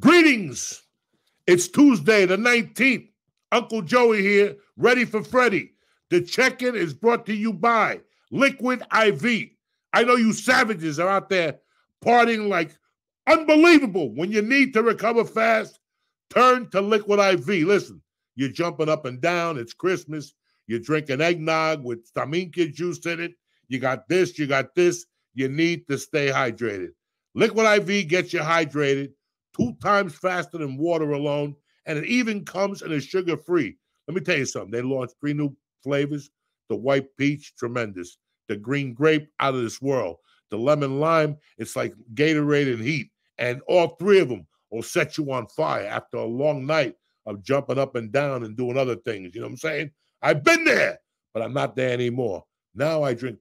Greetings. It's Tuesday, the 19th. Uncle Joey here, ready for Freddy. The check in is brought to you by Liquid IV. I know you savages are out there partying like unbelievable. When you need to recover fast, turn to Liquid IV. Listen, you're jumping up and down. It's Christmas. You're drinking eggnog with Taminka juice in it. You got this, you got this. You need to stay hydrated. Liquid IV gets you hydrated two times faster than water alone, and it even comes in a sugar free. Let me tell you something. They launched three new flavors the white peach, tremendous. The green grape, out of this world. The lemon lime, it's like Gatorade and heat. And all three of them will set you on fire after a long night of jumping up and down and doing other things. You know what I'm saying? I've been there, but I'm not there anymore. Now I drink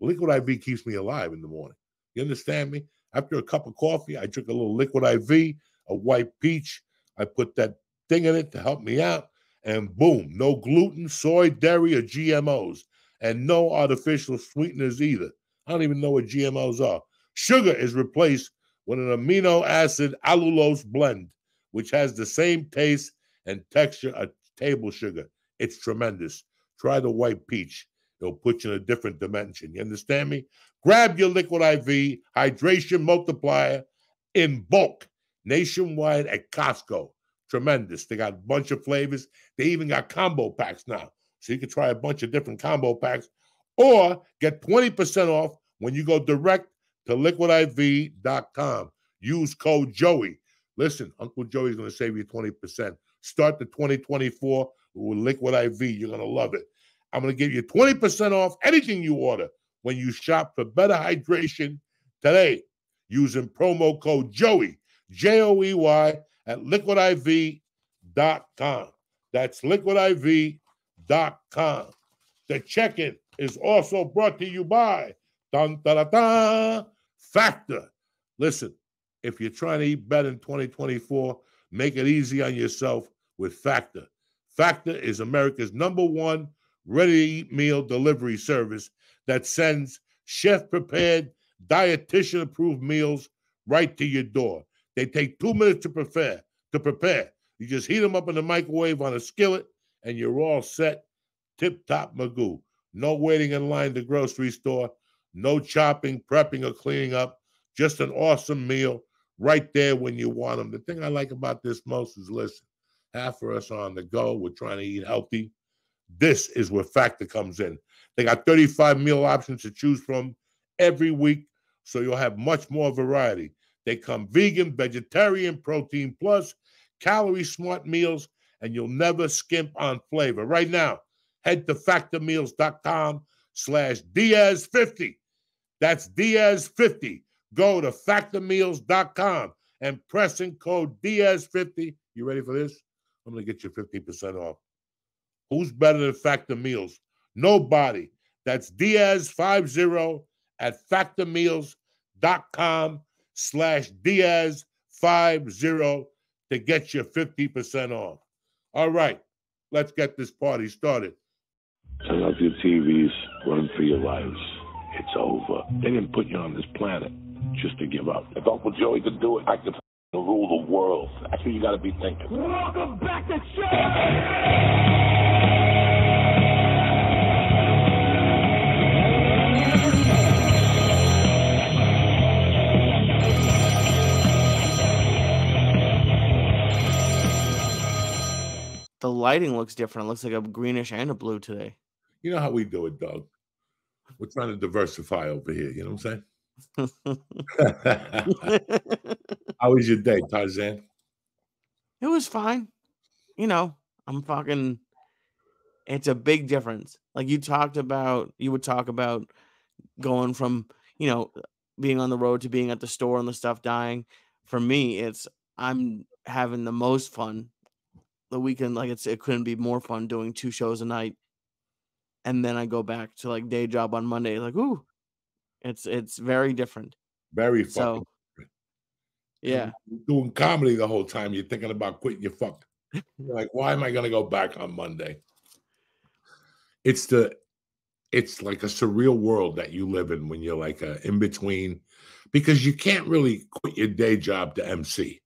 liquid IV keeps me alive in the morning. You understand me? After a cup of coffee, I drink a little liquid IV, a white peach. I put that thing in it to help me out. And boom, no gluten, soy, dairy, or GMOs, and no artificial sweeteners either. I don't even know what GMOs are. Sugar is replaced with an amino acid allulose blend, which has the same taste and texture of table sugar. It's tremendous. Try the white peach. It'll put you in a different dimension. You understand me? Grab your Liquid IV hydration multiplier in bulk nationwide at Costco. Tremendous. They got a bunch of flavors. They even got combo packs now. So you can try a bunch of different combo packs or get 20% off when you go direct to liquidiv.com. Use code Joey. Listen, Uncle Joey's going to save you 20%. Start the 2024 with Liquid IV. You're going to love it. I'm going to give you 20% off anything you order when you shop for better hydration today using promo code Joey, J O E Y, at liquidiv.com. That's liquidiv.com. The check in is also brought to you by dun, da, da, Factor. Listen, if you're trying to eat better in 2024, make it easy on yourself with Factor. Factor is America's number one ready meal delivery service that sends chef prepared, dietitian approved meals right to your door. They take two minutes to prepare. To prepare, you just heat them up in the microwave on a skillet, and you're all set. Tip top magoo. No waiting in line at the grocery store. No chopping, prepping, or cleaning up. Just an awesome meal right there when you want them. The thing I like about this most is listen, half of us are on the go. We're trying to eat healthy. This is where Factor comes in. They got 35 meal options to choose from every week, so you'll have much more variety. They come vegan, vegetarian, protein plus, calorie smart meals, and you'll never skimp on flavor. Right now, head to factormeals.com slash Diaz50. That's Diaz50. Go to factormeals.com and press in code Diaz50. You ready for this? I'm going to get you 50% off. Who's better than Factor Meals? Nobody. That's Diaz50 at factormeals.com slash Diaz50 to get you 50% off. All right, let's get this party started. Turn off your TVs, run for your lives. It's over. They didn't put you on this planet just to give up. If Uncle Joey could do it, I could rule the world. That's what you got to be thinking. Welcome back to show. The lighting looks different. It looks like a greenish and a blue today. You know how we do it, Doug. We're trying to diversify over here. You know what I'm saying? how was your day, Tarzan? It was fine. You know, I'm fucking. It's a big difference. Like you talked about, you would talk about going from, you know, being on the road to being at the store and the stuff dying. For me, it's I'm having the most fun the weekend. Like it's it couldn't be more fun doing two shows a night, and then I go back to like day job on Monday. Like, ooh, it's it's very different. Very So yeah, Doing comedy the whole time, you're thinking about quitting your fuck. You're like, why am I going to go back on Monday? It's the, it's like a surreal world that you live in when you're like a in between, because you can't really quit your day job to MC.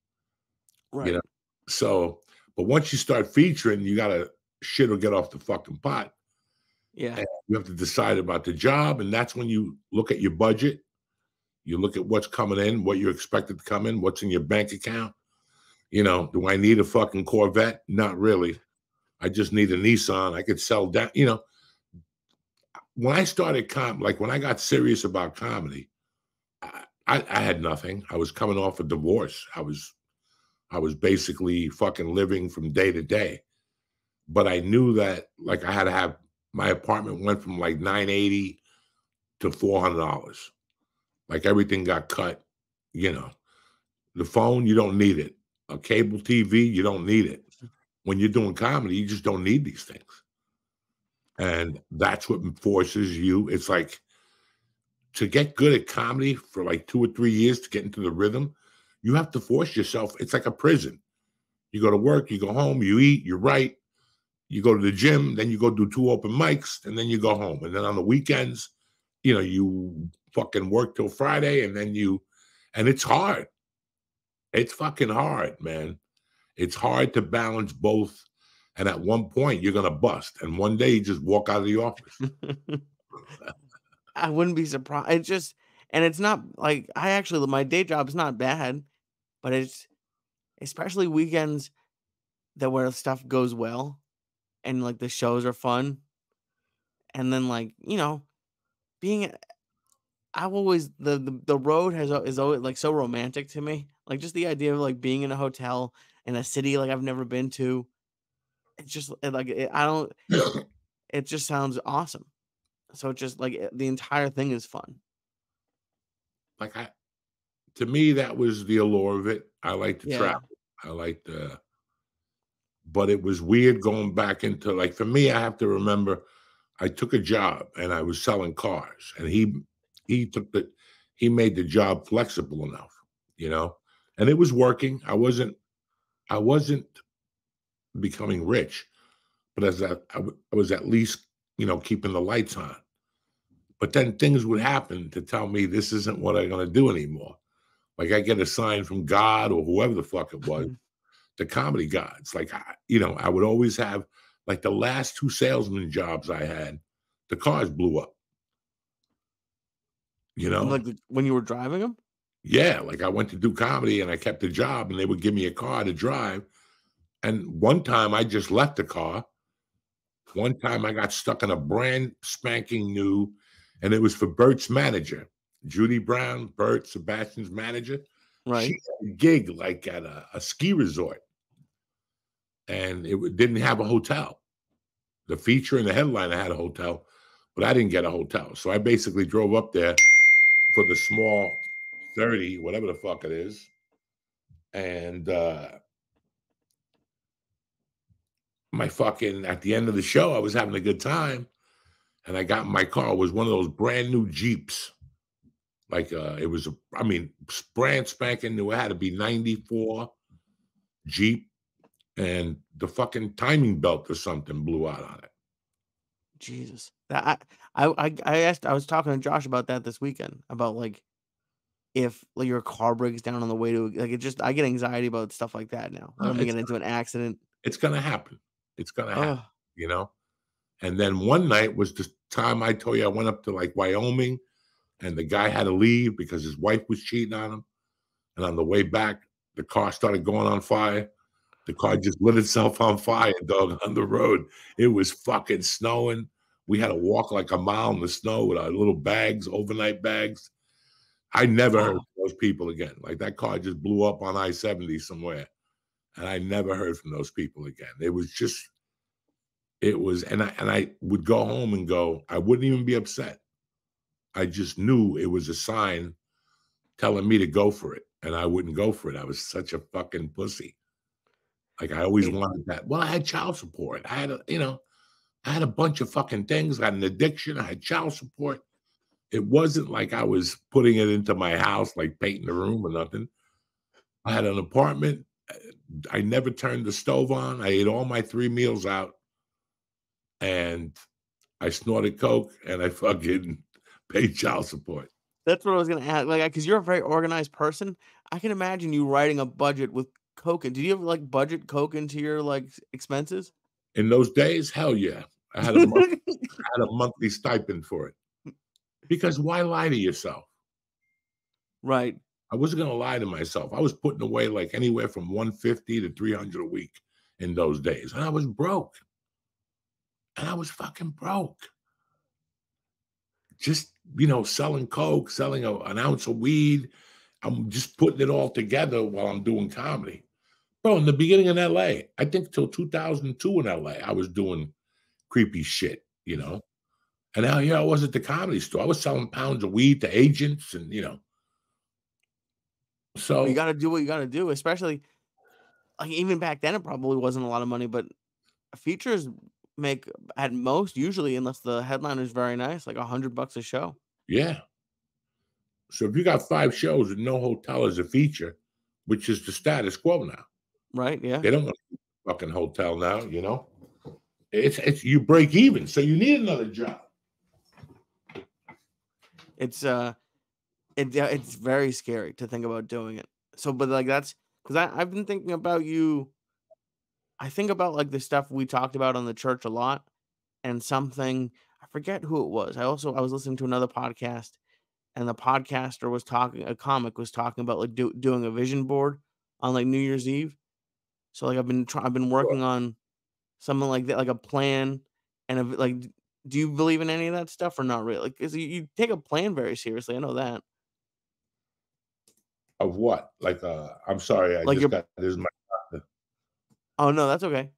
Right. You know, so but once you start featuring, you gotta shit or get off the fucking pot. Yeah. And you have to decide about the job, and that's when you look at your budget. You look at what's coming in, what you're expected to come in, what's in your bank account. You know, do I need a fucking Corvette? Not really. I just need a Nissan. I could sell that. You know, when I started com, like when I got serious about comedy, I, I, I had nothing. I was coming off a divorce. I was, I was basically fucking living from day to day. But I knew that like I had to have my apartment went from like 980 to $400. Like everything got cut, you know. The phone, you don't need it. A cable TV, you don't need it. When you're doing comedy, you just don't need these things. And that's what forces you. It's like to get good at comedy for like two or three years to get into the rhythm, you have to force yourself. It's like a prison. You go to work, you go home, you eat, you write, you go to the gym, then you go do two open mics, and then you go home. And then on the weekends, you know, you fucking work till Friday, and then you, and it's hard. It's fucking hard, man. It's hard to balance both. And at one point, you're gonna bust, and one day you just walk out of the office. I wouldn't be surprised. It's just, and it's not like I actually my day job is not bad, but it's especially weekends that where stuff goes well, and like the shows are fun, and then like you know, being, I've always the the, the road has is always like so romantic to me. Like just the idea of like being in a hotel in a city like I've never been to. It's just it, like it, I don't. It just sounds awesome. So it just like it- the entire thing is fun. like I, to me, that was the allure of it. I like to Yeah. travel. I like the, but it was weird going back into like for me. I have to remember, I took a job and I was selling cars, and he he took the he made the job flexible enough, you know, and it was working. I wasn't I wasn't becoming rich, but as I, I w- I was at least you know keeping the lights on. But then things would happen to tell me this isn't what I'm going to do anymore. Like I get a sign from God or whoever the fuck it was, mm-hmm. the comedy gods. Like I, you know, I would always have like the last two salesman jobs I had, the cars blew up. You know, Like when you were driving them. yeah, like I went to do comedy and I kept a job and they would give me a car to drive. And one time I just left the car. One time I got stuck in a brand spanking new, and it was for Bert's manager, Judy Brown, Bert, Sebastian's manager. Right. She had a gig like at a, a ski resort, and it didn't have a hotel. The feature and the headliner had a hotel, but I didn't get a hotel. So I basically drove up there for the small 30, whatever the fuck it is. And uh my fucking at the end of the show, I was having a good time. And I got in my car. It was one of those brand new Jeeps. Like uh it was a I mean brand spanking new. It had to be 94 Jeep. And the fucking timing belt or something blew out on it. Jesus. That I, I I asked I was talking to Josh about that this weekend about like if like your car breaks down on the way to like it just I get anxiety about stuff like that now. Uh, I'm gonna get into an accident. It's gonna happen. It's gonna happen. Oh, you know. And then one night was the time I told you I went up to like Wyoming, and the guy had to leave because his wife was cheating on him. And on the way back, the car started going on fire. The car mm. just lit itself on fire, dog, on the road. It was fucking snowing. We had to walk like a mile in the snow with our little bags, overnight bags. I never heard Wow. from those people again. Like that car just blew up on I 70 somewhere. And I never heard from those people again. It was just, it was, and I and I would go home and go, I wouldn't even be upset. I just knew it was a sign telling me to go for it. And I wouldn't go for it. I was such a fucking pussy. Like I always wanted that. Well, I had child support. I had a, you know, I had a bunch of fucking things. I had an addiction. I had child support. It wasn't like I was putting it into my house, like painting the room or nothing. I had an apartment. I never turned the stove on. I ate all my three meals out. And I snorted coke and I fucking paid child support. That's what I was gonna ask. Like, because you're a very organized person, I can imagine you writing a budget with coke And Did you ever like budget coke into your like expenses? In those days, hell yeah. I had a, month, I had a monthly stipend for it. Because why lie to yourself? Right. I wasn't going to lie to myself. I was putting away like anywhere from 150 to 300 a week in those days. And I was broke. And I was fucking broke. Just, you know, selling coke, selling a, an ounce of weed. I'm just putting it all together while I'm doing comedy. Bro, in the beginning in LA, I think till 2002 in LA, I was doing creepy shit, you know. And now here I was at the comedy store. I was selling pounds of weed to agents and, you know. So you got to do what you got to do, especially like even back then, it probably wasn't a lot of money, but features make at most usually, unless the headliner is very nice, like a hundred bucks a show. Yeah. So if you got five shows and no hotel is a feature, which is the status quo now, right? Yeah. They don't want a fucking hotel now, you know. It's it's you break even, so you need another job. It's uh, it it's very scary to think about doing it. So, but like that's because I've been thinking about you. I think about like the stuff we talked about on the church a lot, and something I forget who it was. I also I was listening to another podcast, and the podcaster was talking. A comic was talking about like do, doing a vision board on like New Year's Eve. So like I've been trying. I've been working on something like that, like a plan, and a, like, do you believe in any of that stuff or not really? Because you, you take a plan very seriously. I know that. Of what? Like, uh, I'm sorry, I like just got this is my. Oh no, that's okay.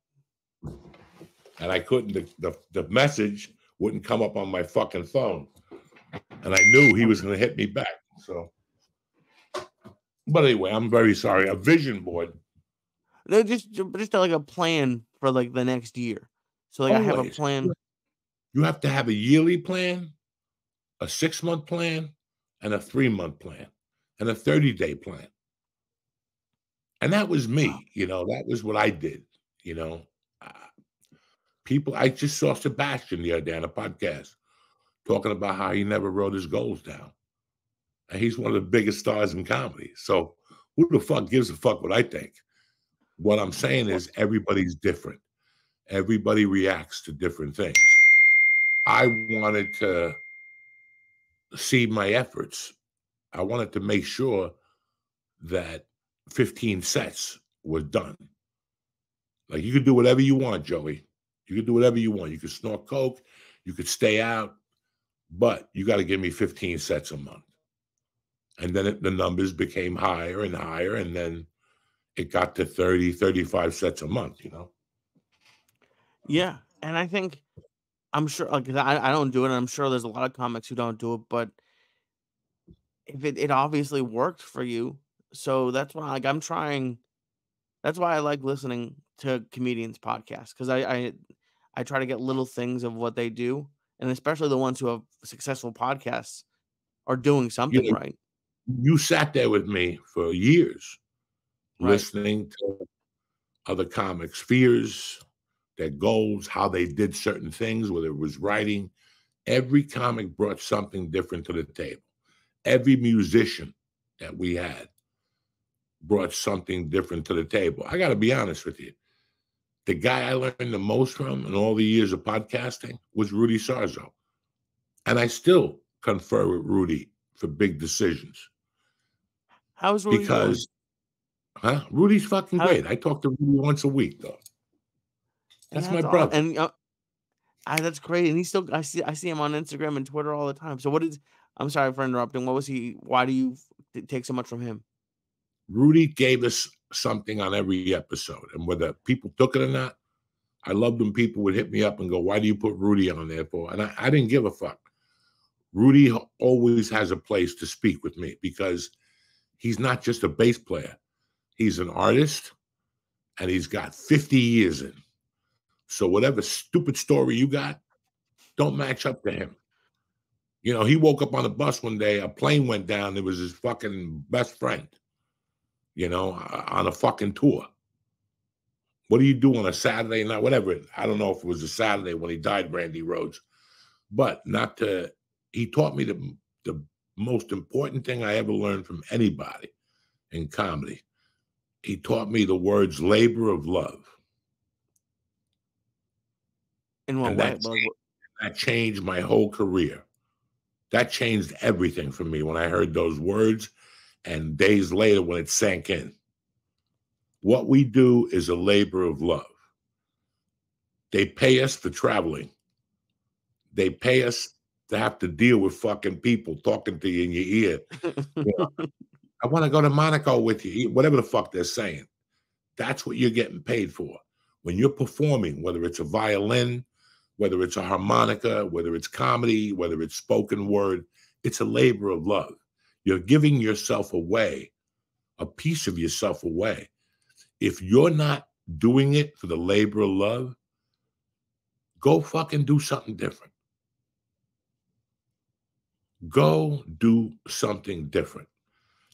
And I couldn't. The, the the message wouldn't come up on my fucking phone, and I knew he was going to hit me back. So, but anyway, I'm very sorry. A vision board. No, just just like a plan for like the next year. So like Always. I have a plan. You have to have a yearly plan, a six month plan, and a three month plan, and a 30 day plan. And that was me, you know, that was what I did, you know. Uh, people, I just saw Sebastian the other day on a podcast talking about how he never wrote his goals down. And he's one of the biggest stars in comedy. So who the fuck gives a fuck what I think? What I'm saying is everybody's different. Everybody reacts to different things. I wanted to see my efforts. I wanted to make sure that 15 sets was done. Like you could do whatever you want, Joey. You could do whatever you want. You could snort coke, you could stay out, but you got to give me 15 sets a month. And then it, the numbers became higher and higher. And then it got to 30, 35 sets a month, you know? Yeah. And I think, I'm sure, like, I, I don't do it. I'm sure there's a lot of comics who don't do it, but if it, it obviously worked for you. So that's why, like, I'm trying, that's why I like listening to comedians' podcasts because I, I, I try to get little things of what they do. And especially the ones who have successful podcasts are doing something you, right. You sat there with me for years right. listening to other comics' fears, their goals, how they did certain things, whether it was writing. Every comic brought something different to the table. Every musician that we had brought something different to the table. I got to be honest with you. The guy I learned the most from in all the years of podcasting was Rudy Sarzo. And I still confer with Rudy for big decisions. How's Rudy? Because Huh? Rudy's fucking How, great. I talk to Rudy once a week, though. That's my brother. And uh, I, that's great. And he still, I see, I see him on Instagram and Twitter all the time. So what is? I'm sorry for interrupting. What was he? Why do you take so much from him? Rudy gave us something on every episode, and whether people took it or not, I loved when people would hit me up and go, "Why do you put Rudy on there for?" And I, I didn't give a fuck. Rudy always has a place to speak with me because he's not just a bass player. He's an artist and he's got 50 years in. So whatever stupid story you got, don't match up to him. You know, he woke up on the bus one day, a plane went down, it was his fucking best friend, you know, on a fucking tour. What do you do on a Saturday night? Whatever. I don't know if it was a Saturday when he died, Randy Rhoads. But not to, he taught me the, the most important thing I ever learned from anybody in comedy he taught me the words labor of love. In what And way? Like, what- That changed my whole career. That changed everything for me when I heard those words and days later when it sank in. What we do is a labor of love. They pay us for traveling. They pay us to have to deal with fucking people talking to you in your ear. I want to go to Monaco with you, whatever the fuck they're saying. That's what you're getting paid for. When you're performing, whether it's a violin, whether it's a harmonica, whether it's comedy, whether it's spoken word, it's a labor of love. You're giving yourself away, a piece of yourself away. If you're not doing it for the labor of love, go fucking do something different. Go do something different.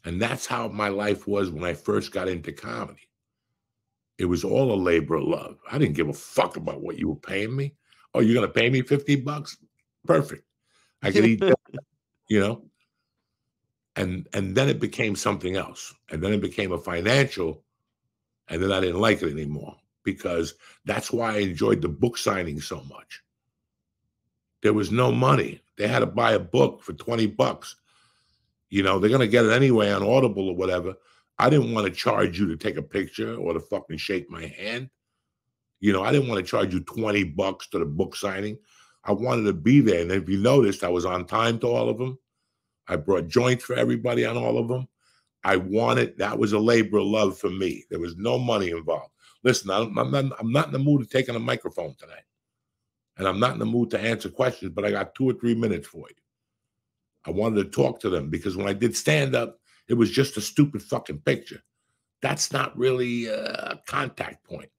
And that's how my life was when I first got into comedy. It was all a labor of love. I didn't give a fuck about what you were paying me. Oh, you're gonna pay me 50 bucks? Perfect. I could eat that, you know. And and then it became something else. And then it became a financial, and then I didn't like it anymore because that's why I enjoyed the book signing so much. There was no money. They had to buy a book for 20 bucks. You know, they're gonna get it anyway on Audible or whatever. I didn't want to charge you to take a picture or to fucking shake my hand. You know, I didn't want to charge you 20 bucks to the book signing. I wanted to be there. And if you noticed, I was on time to all of them. I brought joints for everybody on all of them. I wanted, that was a labor of love for me. There was no money involved. Listen, I'm, I'm, not, I'm not in the mood to take on a microphone tonight. And I'm not in the mood to answer questions, but I got two or three minutes for you. I wanted to talk to them because when I did stand up, it was just a stupid fucking picture. That's not really a contact point.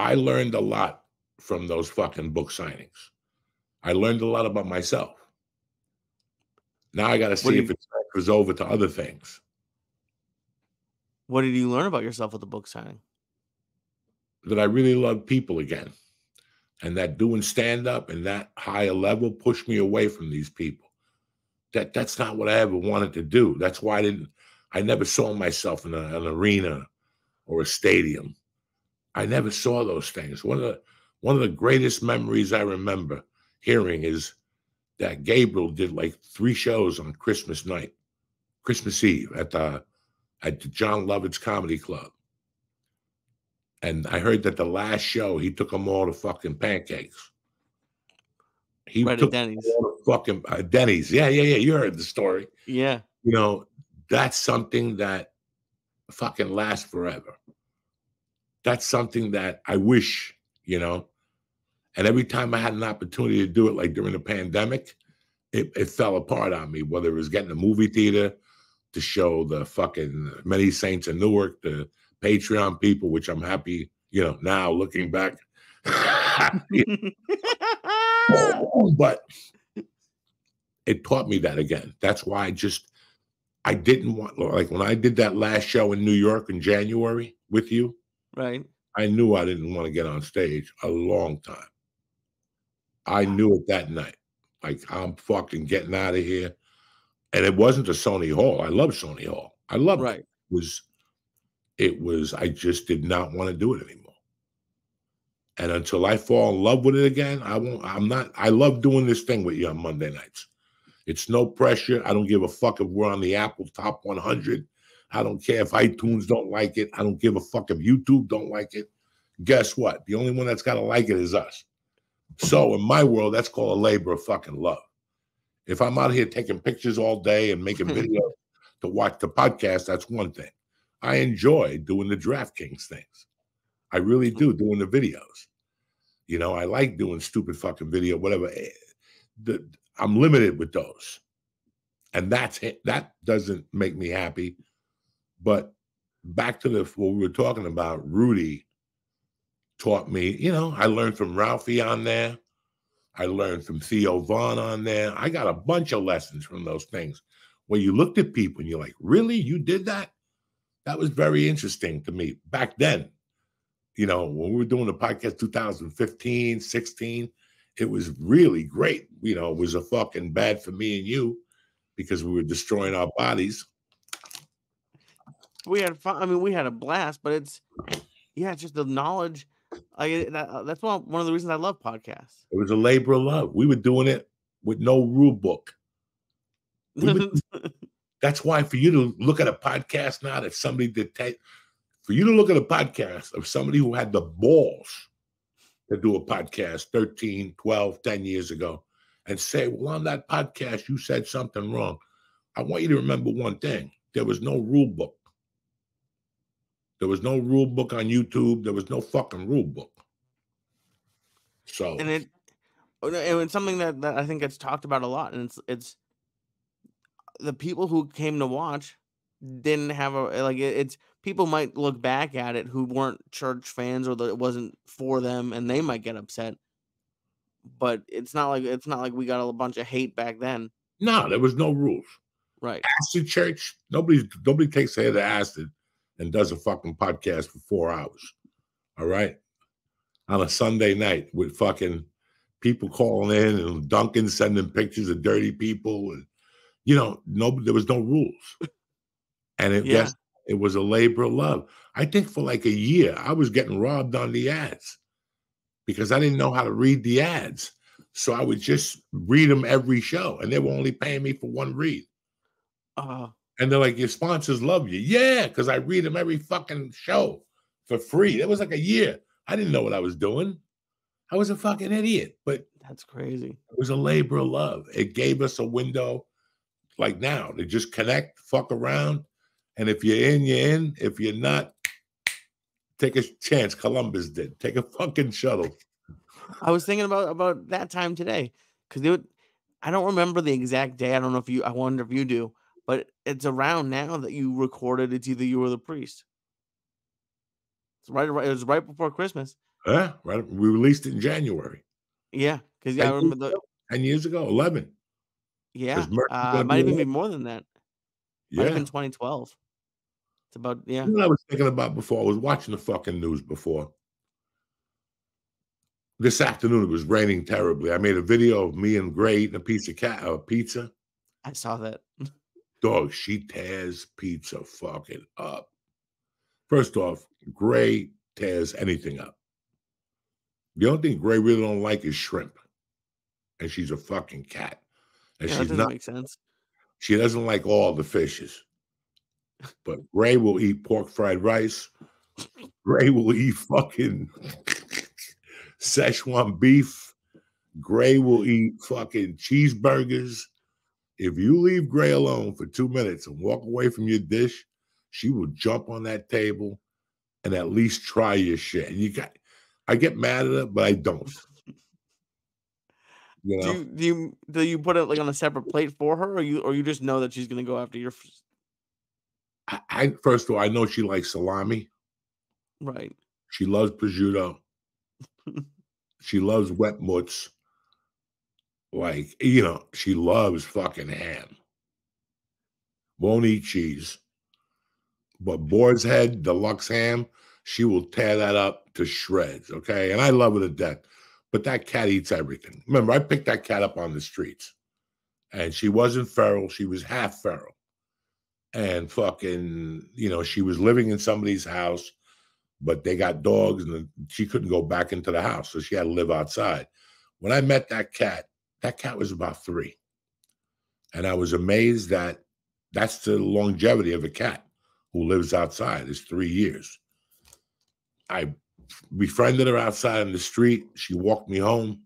I learned a lot from those fucking book signings. I learned a lot about myself. Now I got to see do if it transfers over to other things. what did you learn about yourself with the book signing? That I really love people again, and that doing stand up and that higher level pushed me away from these people. That that's not what I ever wanted to do. That's why I didn't. I never saw myself in a, an arena or a stadium. I never saw those things. One of the one of the greatest memories I remember hearing is that Gabriel did like three shows on Christmas night, Christmas Eve at the at the Jon Lovitz Comedy Club. And I heard that the last show he took them all to fucking pancakes. He Right at took Denny's. them all to fucking uh, Denny's. Yeah, yeah, yeah. You heard the story Yeah. you know, that's something that fucking lasts forever. That's something that I wish, you know, and every time I had an opportunity to do it, like during the pandemic, it, it fell apart on me, whether it was getting a movie theater to show the fucking many saints in Newark, the Patreon people, which I'm happy, you know, now looking back. but it taught me that again. That's why I just I didn't want like when I did that last show in New York in January with you, right. I knew I didn't want to get on stage a long time. I knew it that night. Like I'm fucking getting out of here. And it wasn't a Sony Hall. I love Sony Hall. I love Right. it. It was it was I just did not want to do it anymore. And until I fall in love with it again, I won't I'm not I love doing this thing with you on Monday nights. It's no pressure. I don't give a fuck if we're on the Apple top 100. I don't care if iTunes don't like it. I don't give a fuck if YouTube don't like it. Guess what? The only one that's got to like it is us. So in my world, that's called a labor of fucking love. If I'm out here taking pictures all day and making videos to watch the podcast, that's one thing. I enjoy doing the DraftKings things. I really do doing the videos. You know, I like doing stupid fucking video, whatever. Eh, The, I'm limited with those, and that's it. That doesn't make me happy. But back to the what we were talking about, Rudy taught me. You know, I learned from Ralphie on there. I learned from Theo Von on there. I got a bunch of lessons from those things. where you looked at people and you're like, really, you did that? That was very interesting to me back then. You know, when we were doing the podcast 2015, 16, it was really great. You know, it was a fucking bad for me and you because we were destroying our bodies. We had fun. I mean, we had a blast, but it's yeah, it's just the knowledge. Like that, uh, that's one one of the reasons I love podcasts. It was a labor of love. We were doing it with no rule book. Would, that's why for you to look at a podcast now that somebody did take for you to look at a podcast of somebody who had the balls to do a podcast 13, 12, 10 years ago and say, well, on that podcast, you said something wrong. I want you to remember one thing there was no rule book. There was no rule book on YouTube. There was no fucking rule book. So, and it, oh, and it's something that, that I think gets talked about a lot. And it's, it's the people who came to watch didn't have a, like, it, it's, people might look back at it who weren't church fans or that it wasn't for them and they might get upset but it's not like it's not like we got a bunch of hate back then no there was no rules right acid church nobody nobody takes a head of acid and does a fucking podcast for four hours all right on a sunday night with fucking people calling in and duncan sending pictures of dirty people and you know no there was no rules and it yeah. It was a labor of love. I think for like a year, I was getting robbed on the ads because I didn't know how to read the ads. So I would just read them every show, and they were only paying me for one read. Uh, and they're like, Your sponsors love you. Yeah, because I read them every fucking show for free. It was like a year. I didn't know what I was doing. I was a fucking idiot, but that's crazy. It was a labor of love. It gave us a window like now to just connect, fuck around, and if you're in, you're in. If you're not, take a chance. Columbus did. Take a fucking shuttle. I was thinking about about that time today because would. I don't remember the exact day. I don't know if you. I wonder if you do, but it's around now that you recorded. It's either you or the priest. It's right. right it was right before Christmas. Yeah, right. We released it in January. Yeah, because yeah, I remember the ten years ago, eleven. Yeah, uh, might even be more than that. Yeah, might have 2012. It's about yeah. You know what I was thinking about before? I was watching the fucking news before. This afternoon it was raining terribly. I made a video of me and Gray eating a piece of cat uh, pizza. I saw that. Dog, she tears pizza fucking up. First off, Gray tears anything up. The only thing Gray really don't like is shrimp. And she's a fucking cat. And yeah, she's not make sense. She doesn't like all the fishes. But Gray will eat pork fried rice. Gray will eat fucking Szechuan beef. Gray will eat fucking cheeseburgers. If you leave Gray alone for two minutes and walk away from your dish, she will jump on that table and at least try your shit. And you got, I get mad at her, but I don't. You know? Do you do you do you put it like on a separate plate for her, or you or you just know that she's gonna go after your I, I first of all, I know she likes salami. Right. She loves prosciutto. she loves wet mutts. Like, you know, she loves fucking ham. Won't eat cheese. But boar's head, deluxe ham, she will tear that up to shreds. Okay. And I love her to death. But that cat eats everything. Remember, I picked that cat up on the streets. And she wasn't feral, she was half feral and fucking, you know, she was living in somebody's house, but they got dogs and she couldn't go back into the house. So she had to live outside. When I met that cat, that cat was about three. And I was amazed that that's the longevity of a cat who lives outside is three years. I befriended her outside in the street. She walked me home.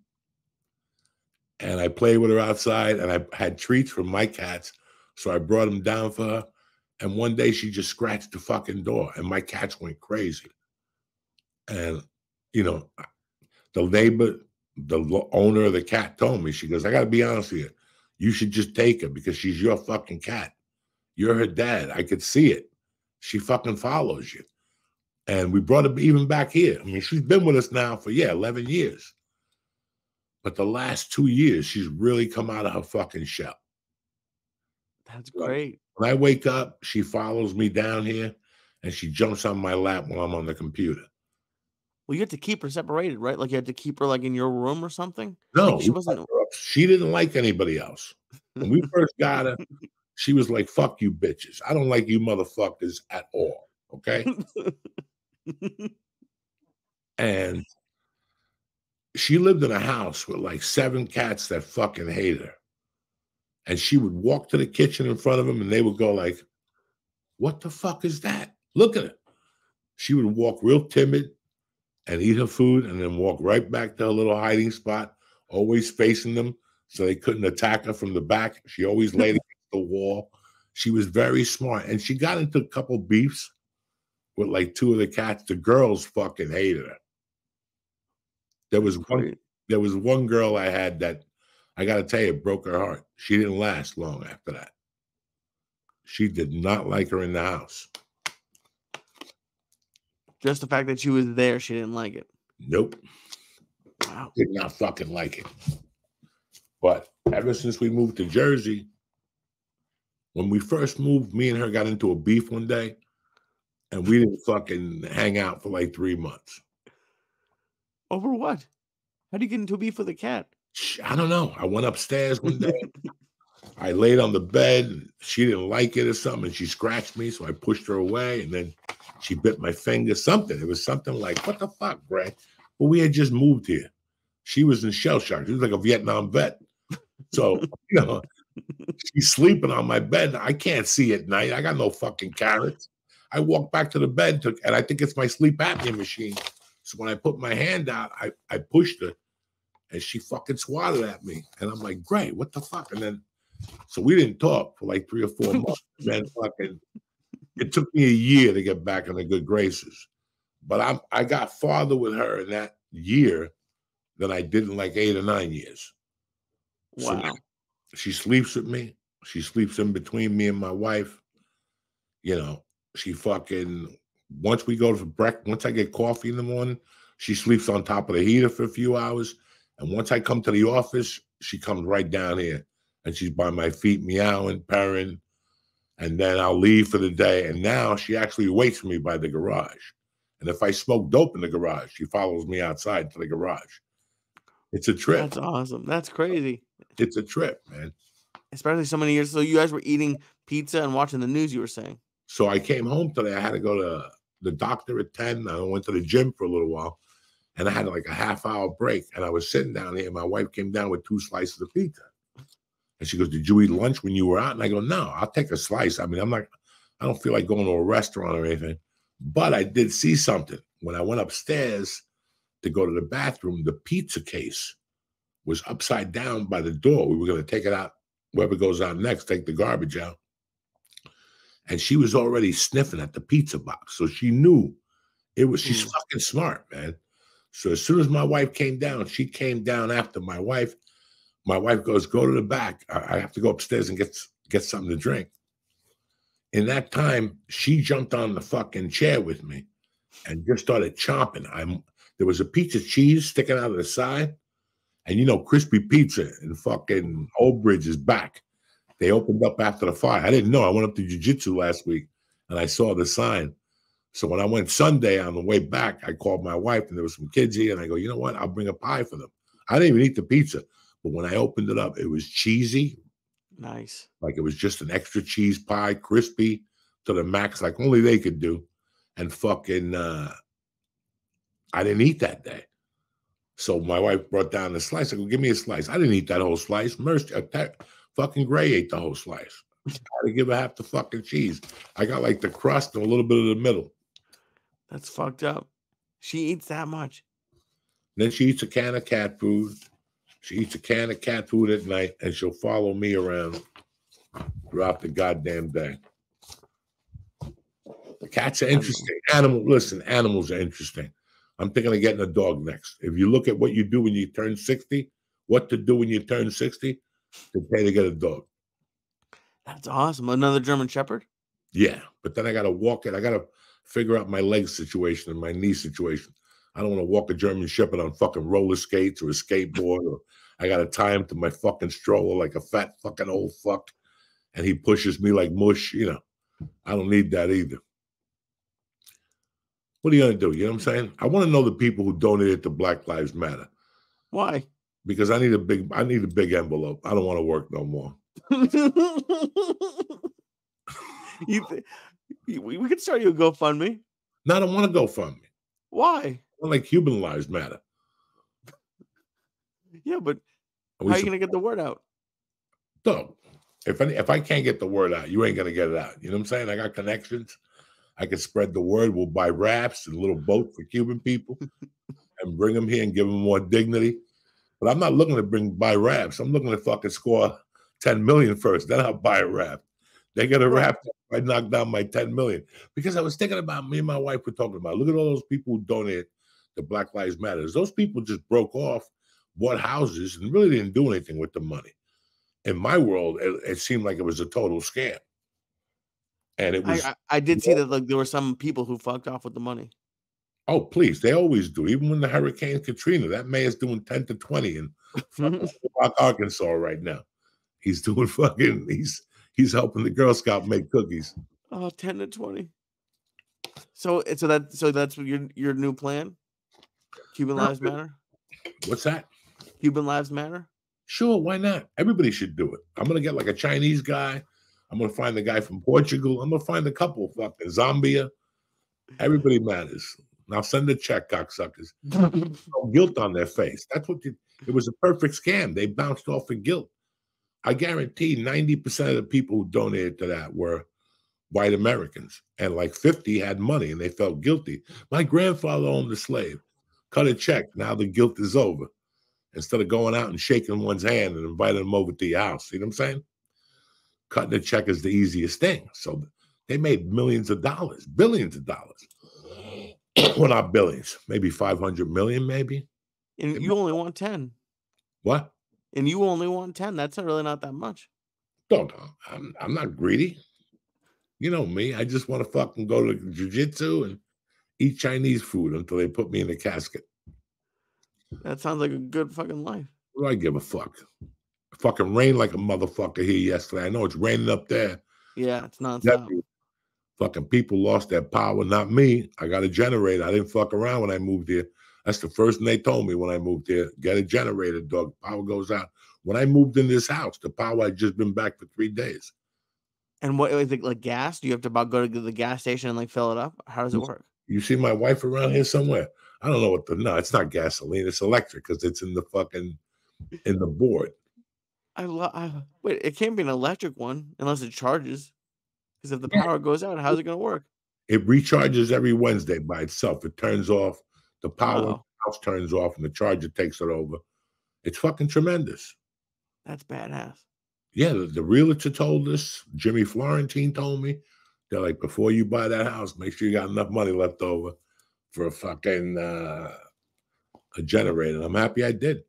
And I played with her outside and I had treats for my cats. So I brought them down for her. And one day she just scratched the fucking door and my cats went crazy. And, you know, the neighbor, the owner of the cat told me, she goes, I got to be honest with you. You should just take her because she's your fucking cat. You're her dad. I could see it. She fucking follows you. And we brought her even back here. I mean, she's been with us now for, yeah, 11 years. But the last two years, she's really come out of her fucking shell. That's great. When I wake up, she follows me down here and she jumps on my lap while I'm on the computer. Well, you had to keep her separated, right? Like you had to keep her like in your room or something. No, like she wasn't. She didn't like anybody else. When we first got her, She was like, fuck you bitches. I don't like you motherfuckers at all. Okay. and she lived in a house with like seven cats that fucking hate her. And she would walk to the kitchen in front of them and they would go like, what the fuck is that? Look at it. She would walk real timid and eat her food and then walk right back to her little hiding spot, always facing them so they couldn't attack her from the back. She always laid against the wall. She was very smart. And she got into a couple beefs with like two of the cats. The girls fucking hated her. There was one there was one girl I had that I gotta tell you, broke her heart. She didn't last long after that. She did not like her in the house. Just the fact that she was there, she didn't like it. Nope. Wow. Did not fucking like it. But ever since we moved to Jersey, when we first moved, me and her got into a beef one day, and we didn't fucking hang out for like three months. Over what? How do you get into a beef with a cat? I don't know. I went upstairs one day. I laid on the bed. And she didn't like it or something. And she scratched me. So I pushed her away. And then she bit my finger. Something. It was something like, what the fuck, Greg? But we had just moved here. She was in shell shock. She was like a Vietnam vet. So, you know, she's sleeping on my bed. I can't see at night. I got no fucking carrots. I walk back to the bed to, and I think it's my sleep apnea machine. So when I put my hand out, I, I pushed her and she fucking swatted at me. And I'm like, great, what the fuck? And then, so we didn't talk for like three or four months. then fucking, it took me a year to get back in the good graces. But I I got farther with her in that year than I did in like eight or nine years. Wow. So she sleeps with me. She sleeps in between me and my wife. You know, she fucking once we go to breakfast, once I get coffee in the morning, she sleeps on top of the heater for a few hours. And once I come to the office, she comes right down here and she's by my feet, meowing, purring. And then I'll leave for the day. And now she actually waits for me by the garage. And if I smoke dope in the garage, she follows me outside to the garage. It's a trip. That's awesome. That's crazy. It's a trip, man. Especially so many years. So you guys were eating pizza and watching the news, you were saying. So I came home today. I had to go to the doctor at 10. I went to the gym for a little while and I had like a half hour break. And I was sitting down here. My wife came down with two slices of pizza. And she goes, Did you eat lunch when you were out? And I go, No, I'll take a slice. I mean, I'm not, I don't feel like going to a restaurant or anything. But I did see something. When I went upstairs to go to the bathroom, the pizza case was upside down by the door. We were going to take it out, whoever goes out next, take the garbage out. And she was already sniffing at the pizza box. So she knew it was, she's Mm. fucking smart, man. So as soon as my wife came down, she came down after my wife. My wife goes, "Go to the back. I have to go upstairs and get get something to drink." In that time, she jumped on the fucking chair with me and just started chomping. I'm there was a piece of cheese sticking out of the side, and you know, crispy pizza and fucking Old Bridge is back. They opened up after the fire. I didn't know. I went up to jujitsu last week and I saw the sign. So when I went Sunday on the way back, I called my wife and there was some kids here, and I go, you know what? I'll bring a pie for them. I didn't even eat the pizza, but when I opened it up, it was cheesy, Nice. like it was just an extra cheese pie, crispy to the max, like only they could do. And fucking, uh, I didn't eat that day. So my wife brought down the slice. I go, give me a slice. I didn't eat that whole slice. Mercy, uh, that fucking Gray ate the whole slice. I had to give her half the fucking cheese. I got like the crust and a little bit of the middle. That's fucked up. She eats that much. Then she eats a can of cat food. She eats a can of cat food at night, and she'll follow me around throughout the goddamn day. The cats are interesting. Animal, listen, animals are interesting. I'm thinking of getting a dog next. If you look at what you do when you turn 60, what to do when you turn 60, to pay to get a dog. That's awesome. Another German Shepherd. Yeah, but then I got to walk it. I got to figure out my leg situation and my knee situation. I don't want to walk a German Shepherd on fucking roller skates or a skateboard, or I got to tie him to my fucking stroller like a fat fucking old fuck, and he pushes me like mush. You know, I don't need that either. What are you gonna do? You know what I'm saying? I want to know the people who donated to Black Lives Matter Why? because I need a big, I need a big envelope. I don't want to work no more. you th- we could start you a GoFundMe. No, I don't want to go fund me. Why? Like Cuban lives matter. Yeah, but how are you gonna get the word out? Dog, if any, if I can't get the word out, you ain't gonna get it out. You know what I'm saying? I got connections. I can spread the word. We'll buy wraps and little boat for Cuban people and bring them here and give them more dignity. But I'm not looking to bring buy wraps. I'm looking to fucking score 10 million first. Then I'll buy a wrap. They get a wrap. I knock down my 10 million. Because I was thinking about me and my wife were talking about. Look at all those people who donate to Black Lives Matters. Those people just broke off, bought houses, and really didn't do anything with the money. In my world, it, it seemed like it was a total scam. And it was I I did see that like there were some people who fucked off with the money. Oh, please. They always do. Even when the Hurricane Katrina, that mayor's doing 10 to 20 in Arkansas right now. He's doing fucking, he's he's helping the Girl Scout make cookies. oh, 10 to 20. So eh, so that so that's your your new plan? Cuban No, Lives Matter? What's that? Cuban Lives Matter? Sure, why not? Everybody should do it. I'm gonna get like a Chinese guy. I'm gonna find the guy from Portugal. I'm gonna find a couple fucking Zambia. Everybody matters. Now send a check, cocksuckers. No guilt on their face. That's what you, it was a perfect scam. They bounced off of guilt. I guarantee 90% of the people who donated to that were white Americans, and like 50 had money and they felt guilty. My grandfather owned a slave. Cut a check. Now the guilt is over. Instead of going out and shaking one's hand and inviting them over to your house. See what I'm saying? Cutting a check is the easiest thing. So they made millions of dollars, billions of dollars. well, not billions, maybe 500 million, maybe. And you only want 10. What? And you only want 10. That's really not that much. Don't uh, I'm, I'm not greedy. You know me. I just want to fucking go to jujitsu and eat Chinese food until they put me in a casket. That sounds like a good fucking life. What do I give a fuck? It fucking rained like a motherfucker here yesterday. I know it's raining up there. Yeah, it's nonstop. Nephew, fucking people lost their power, not me. I got a generator. I didn't fuck around when I moved here. That's the first thing they told me when I moved here. Get a generator, dog. Power goes out. When I moved in this house, the power had just been back for three days. And what is it like gas? Do you have to about go to the gas station and like fill it up? How does it work? You see my wife around here somewhere? I don't know what the no, it's not gasoline, it's electric because it's in the fucking in the board. I love. I, wait, it can't be an electric one unless it charges. Because if the power goes out, how's it gonna work? It recharges every Wednesday by itself. It turns off, the power Oh, house turns off, and the charger takes it over. It's fucking tremendous. that's badass. Yeah, the, the realtor told us, Jimmy Florentine told me, they're like, before you buy that house, make sure you got enough money left over for a fucking uh, a generator. I'm happy I did.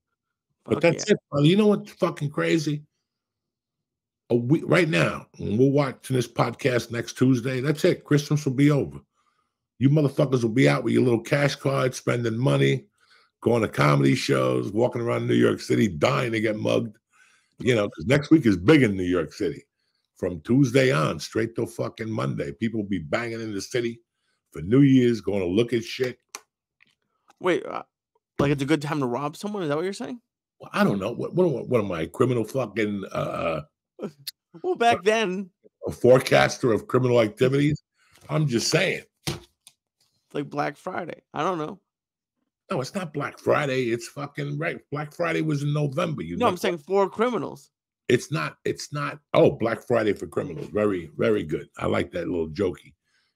But Fuck that's yeah. it. brother. You know what's fucking crazy? A week right now, when we're watching this podcast next Tuesday, that's it. Christmas will be over. You motherfuckers will be out with your little cash card, spending money, going to comedy shows, walking around New York City, dying to get mugged. You know, because next week is big in New York City. From Tuesday on, straight till fucking Monday. People will be banging in the city for New Year's, going to look at shit. Wait, uh, like it's a good time to rob someone? Is that what you're saying? Well, I don't know. What, what, what am I, criminal fucking uh, Well, back then, a forecaster of criminal activities. I'm just saying. it's like Black Friday. I don't know. No, it's not Black Friday. It's fucking right. Black Friday was in November. You No, know, I'm saying for criminals. It's not. It's not. Oh, Black Friday for criminals. Very, very good. I like that little jokey.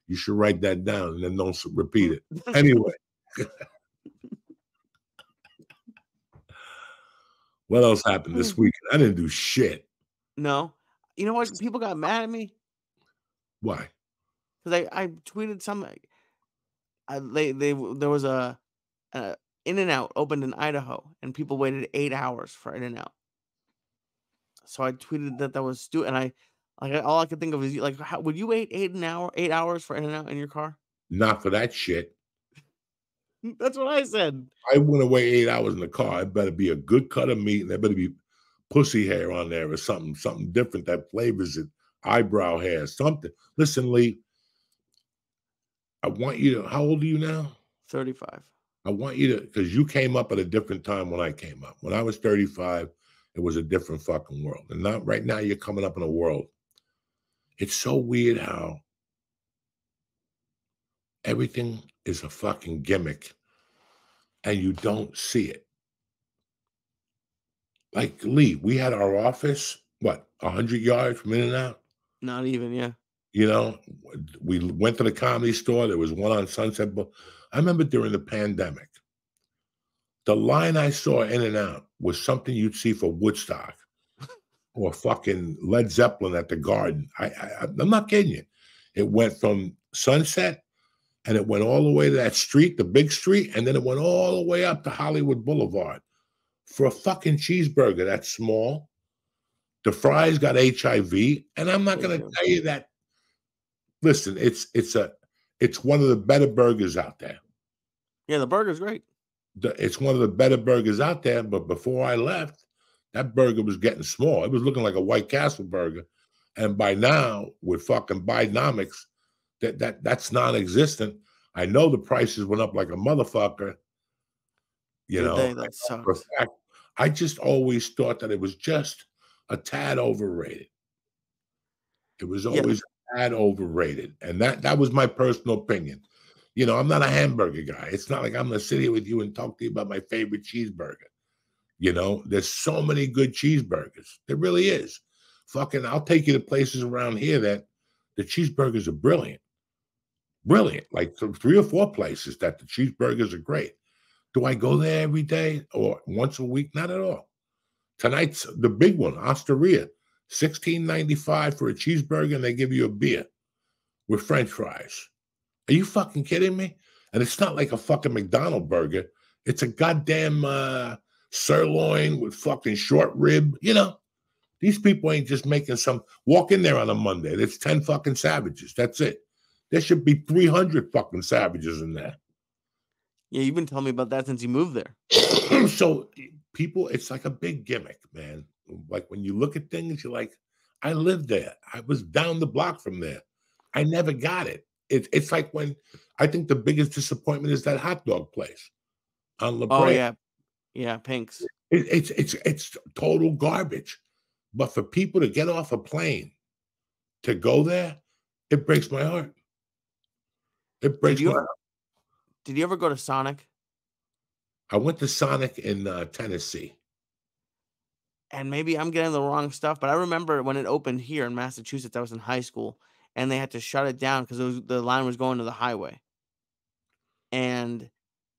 You should write that down and then don't repeat it. Anyway, what else happened this hmm. week? I didn't do shit. no, you know what? People got mad at me Why? because I, I tweeted some I, they they there was a, a In and Out opened in Idaho, and people waited eight hours for In and Out. So I tweeted that that was stupid, and I like all I could think of is like, how, would you wait eight an hour, eight hours for In and Out in your car? Not for that shit. That's what I said. I went away eight hours in the car. It better be a good cut of meat, and there better be pussy hair on there or something, something different that flavors it. Eyebrow hair, something. Listen, Lee. I want you to. How old are you now? Thirty-five. I want you to, because you came up at a different time when I came up. When I was 35, it was a different fucking world. And not right now, you're coming up in a world. It's so weird how everything is a fucking gimmick and you don't see it. Like Lee, we had our office, what, 100 yards from In and Out? Not even, yeah. You know, we went to the comedy store. There was one on Sunset. I remember during the pandemic, the line I saw in and out was something you'd see for Woodstock or fucking Led Zeppelin at the Garden. I, I I'm not kidding you. It went from Sunset and it went all the way to that street, the big street, and then it went all the way up to Hollywood Boulevard for a fucking cheeseburger that's small. The fries got HIV, and I'm not oh, going to tell you that. Listen, it's it's a it's one of the better burgers out there. Yeah, the burger's great. It's one of the better burgers out there. But before I left, that burger was getting small. It was looking like a White Castle burger, and by now, with fucking Bidenomics, that that that's non-existent. I know the prices went up like a motherfucker. You know, They- that sucks. fact, I just always thought that it was just a tad overrated. It was Yeah. always a tad overrated, and that that was my personal opinion. You know, I'm not a hamburger guy. It's not like I'm gonna sit here with you and talk to you about my favorite cheeseburger. You know, there's so many good cheeseburgers. There really is. Fucking, I'll take you to places around here that the cheeseburgers are brilliant. Brilliant. Like th- three or four places that the cheeseburgers are great. Do I go there every day or once a week? Not at all. Tonight's the big one, Osteria. Sixteen ninety five for a cheeseburger, and they give you a beer with French fries. Are you fucking kidding me? And it's not like a fucking McDonald burger. It's a goddamn uh, sirloin with fucking short rib. You know, these people ain't just making some. Walk in there on a Monday. There's ten fucking savages. That's it. There should be three hundred fucking savages in there. Yeah, you've been telling me about that since you moved there. so people, it's like a big gimmick, man. Like when you look at things, you're like, I lived there. I was down the block from there. I never got it. It it's like when I think the biggest disappointment is that hot dog place on La Oh yeah, yeah, Pinks. It- it's it's it's total garbage. But for people to get off a plane to go there, it breaks my heart. It breaks you my heart. Did you ever go to Sonic? I went to Sonic in uh, Tennessee. and maybe I'm getting the wrong stuff, but I remember when it opened here in Massachusetts, I was in high school, and they had to shut it down because the line was going to the highway. And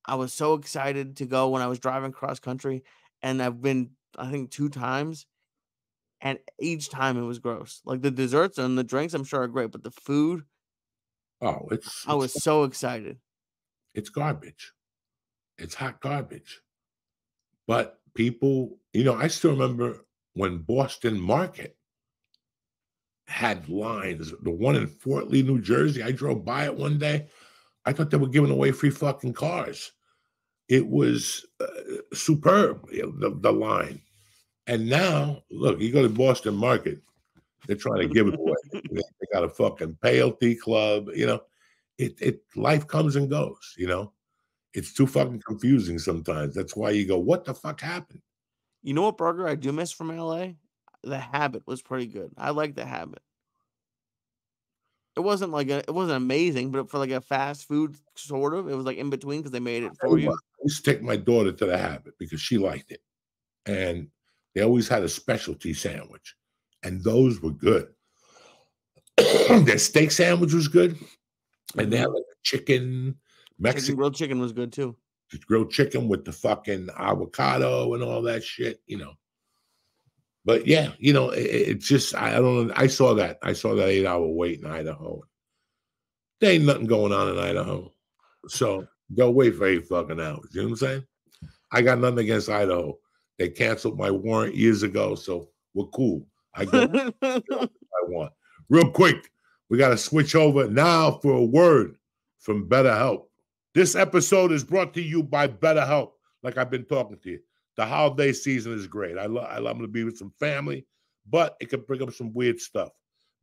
I was so excited to go when I was driving cross country, and I've been I think two times, and each time it was gross. Like the desserts and the drinks, I'm sure are great, but the food, Oh, it's I it's was so excited. it's garbage. It's hot garbage. But people, you know, I still remember when Boston Market had lines. The one in Fort Lee, New Jersey, I drove by it one day. I thought they were giving away free fucking cars. It was uh, superb, the, the line. And now, look, you go to Boston Market, they're trying to give it away. they got a fucking payout club, you know. It it life comes and goes, you know. It's too fucking confusing sometimes. That's why you go, what the fuck happened? You know what burger I do miss from LA? The Habit was pretty good. I like the Habit. It wasn't like a, it wasn't amazing, but for like a fast food sort of, it was like in between because they made it for you you. I used to take my daughter to the habit because she liked it. And they always had a specialty sandwich. And those were good. Their steak sandwich was good. And they had mm-hmm. like a chicken, Chicken grilled chicken was good too. grilled chicken with the fucking avocado and all that shit, you know. But yeah, you know, it, it- it's just I, don't know. I saw that. I saw that eight hour wait in Idaho. There ain't nothing going on in Idaho. So go wait for eight fucking hours. You know what I'm saying? I got nothing against Idaho. They canceled my warrant years ago, so we're cool. I go I want. Real quick, we got to switch over now for a word from BetterHelp. This episode is brought to you by BetterHelp. Like I've been talking to you, the holiday season is great. I love I love to be with some family, but it can bring up some weird stuff.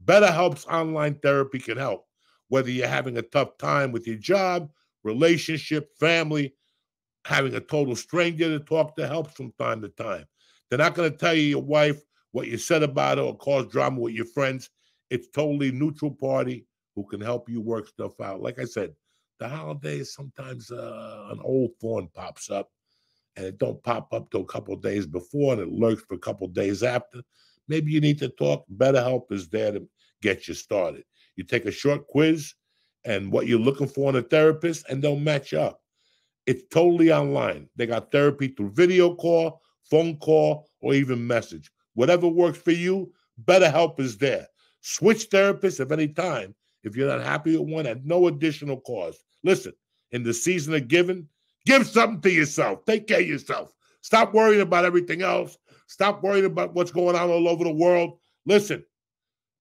BetterHelp's online therapy can help whether you're having a tough time with your job, relationship, family, having a total stranger to talk to helps from time to time. They're not going to tell you your wife what you said about her or cause drama with your friends. It's totally neutral party who can help you work stuff out. Like I said, the holidays sometimes uh, an old thorn pops up, and it don't pop up till a couple days before, and it lurks for a couple days after. Maybe you need to talk. BetterHelp is there to get you started. You take a short quiz and what you're looking for in a therapist, and they'll match up. It's totally online. They got therapy through video call, phone call, or even message. Whatever works for you, BetterHelp is there. Switch therapists at any time if you're not happy with one at no additional cost. Listen, in the season of giving, give something to yourself. Take care of yourself. Stop worrying about everything else. Stop worrying about what's going on all over the world. Listen,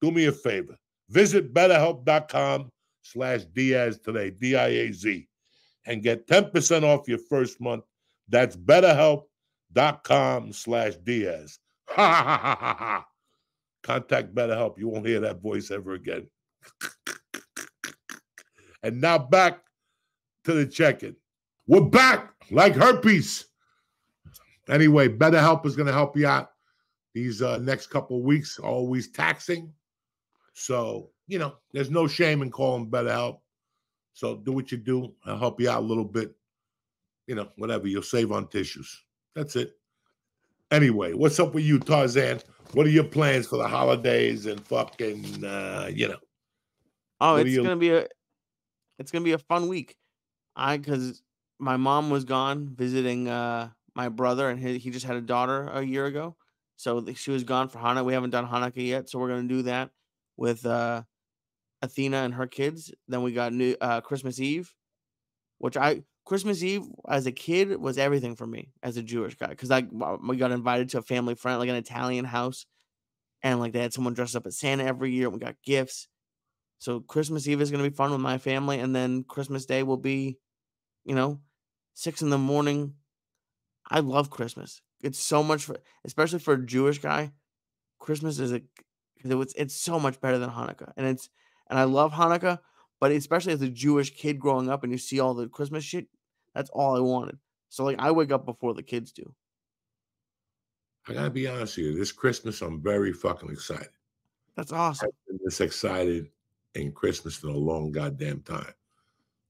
do me a favor. Visit betterhelp.com slash Diaz today, D-I-A-Z, and get 10% off your first month. That's betterhelp.com slash Diaz. Ha ha ha ha ha. Contact BetterHelp. You won't hear that voice ever again. and now back to the check-in. We're back like herpes. Anyway, BetterHelp is going to help you out these uh, next couple weeks. Always taxing, so you know there's no shame in calling BetterHelp. So do what you do. I'll help you out a little bit. You know, whatever. You'll save on tissues. That's it. Anyway, what's up with you, Tarzan? What are your plans for the holidays and fucking uh, you know? Oh, What it's you- gonna be a it's gonna be a fun week. I because my mom was gone visiting uh my brother and he, he just had a daughter a year ago. So she was gone for Hanukkah. We haven't done Hanukkah yet, so we're gonna do that with uh Athena and her kids. Then we got new uh Christmas Eve, which I Christmas Eve as a kid was everything for me as a Jewish guy because I we got invited to a family friend like an Italian house, and like they had someone dressed up as Santa every year. And we got gifts. So Christmas Eve is going to be fun with my family, and then Christmas Day will be, you know, six in the morning. I love Christmas. It's so much, for, especially for a Jewish guy. Christmas is a, 'cause it was, it's so much better than Hanukkah, and it's, and I love Hanukkah, but especially as a Jewish kid growing up, and you see all the Christmas shit, that's all I wanted. So like, I wake up before the kids do. I gotta be honest with you. This Christmas, I'm very fucking excited. That's awesome. been this excited in Christmas in a long goddamn time.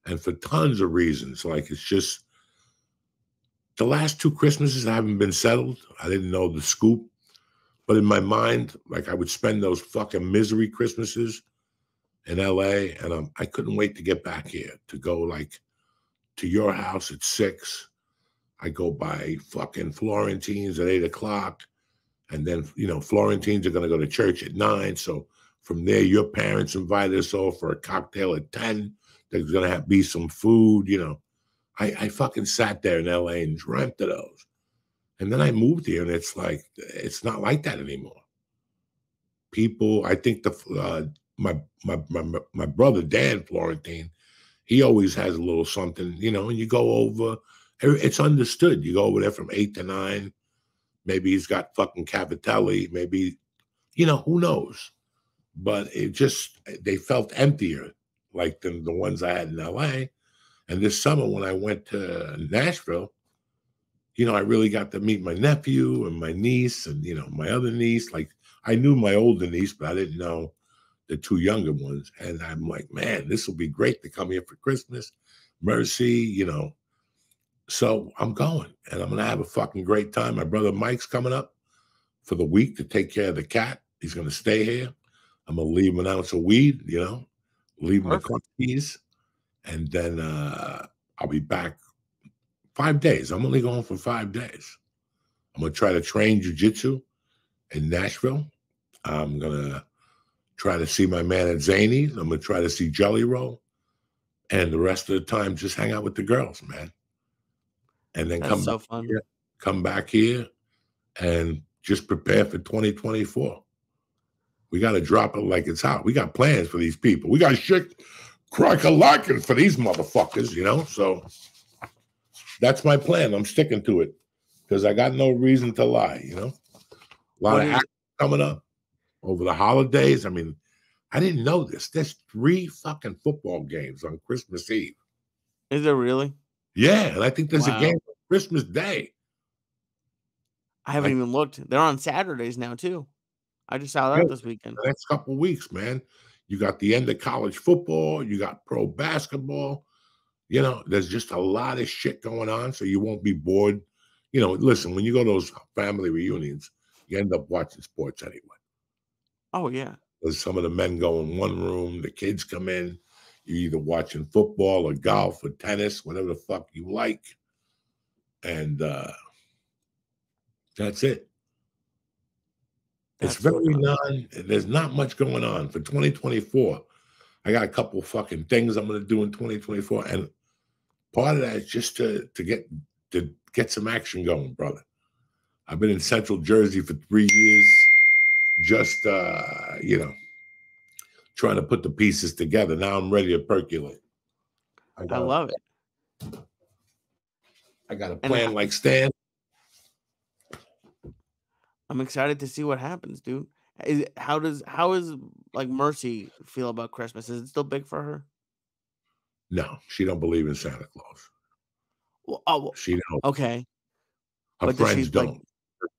And for tons of reasons. Like it's just the last two Christmases I haven't been settled. I didn't know the scoop. But in my mind, like I would spend those fucking misery Christmases in LA and um, I couldn't wait to get back here to go like to your house at six. I go by fucking Florentines at eight o'clock. And then, you know, Florentines are going to go to church at nine. So from there, your parents invited us all for a cocktail at 10. There's going to have be some food, you know. I, I fucking sat there in LA and dreamt of those. And then I moved here and it's like, it's not like that anymore. People, I think the, uh, my, my, my, my brother, Dan Florentine, he always has a little something, you know, and you go over, it's understood. You go over there from eight to nine. Maybe he's got fucking Cavatelli. Maybe, you know, who knows? But it just, they felt emptier like than the ones I had in LA. And this summer, when I went to Nashville, you know, I really got to meet my nephew and my niece and, you know, my other niece. Like, I knew my older niece, but I didn't know the two younger ones. And I'm like, man, this will be great to come here for Christmas. Mercy, you know. So I'm going and I'm going to have a fucking great time. My brother Mike's coming up for the week to take care of the cat. He's going to stay here. I'm going to leave him an ounce of weed, you know, leave him the car keys. And then uh, I'll be back five days. I'm only going for five days. I'm going to try to train jujitsu in Nashville. I'm going to try to see my man at Zanies. I'm going to try to see Jelly Roll. And the rest of the time, just hang out with the girls, man. And then That's come so back here, come back here and just prepare for 2024. We got to drop it like it's hot. We got plans for these people. We got shit crack a lacking for these motherfuckers, you know? So that's my plan. I'm sticking to it because I got no reason to lie, you know? A lot What of action coming up over the holidays. I mean, I didn't know this. There's three fucking football games on Christmas Eve. Is there really? Yeah, and I think there's Wow. a game on Christmas Day. I haven't I- even looked. They're on Saturdays now too. I just saw that Yeah. this weekend. the next couple weeks, man. You got the end of college football, you got pro basketball. You know, there's just a lot of shit going on, so you won't be bored. You know, listen, when you go to those family reunions, you end up watching sports anyway. Oh yeah. There's some of the men go in one room, the kids come in. You're either watching football or golf or tennis, whatever the fuck you like. And uh that's it. It's very fucking- non, there's not much going on for 2024. I got a couple fucking things I'm gonna do in 2024. And part of that is just to to get to get some action going, brother. I've been in central Jersey for three years, just uh, you know, trying to put the pieces together. Now I'm ready to percolate. I got, love it. I got a plan I- like Stan. I'm excited to see what happens, dude. Is how does how is like Mercy feel about Christmas? Is it still big for her? No, she don't believe in Santa Claus. Well, oh, well, She don't. okay, Her but friends she, don't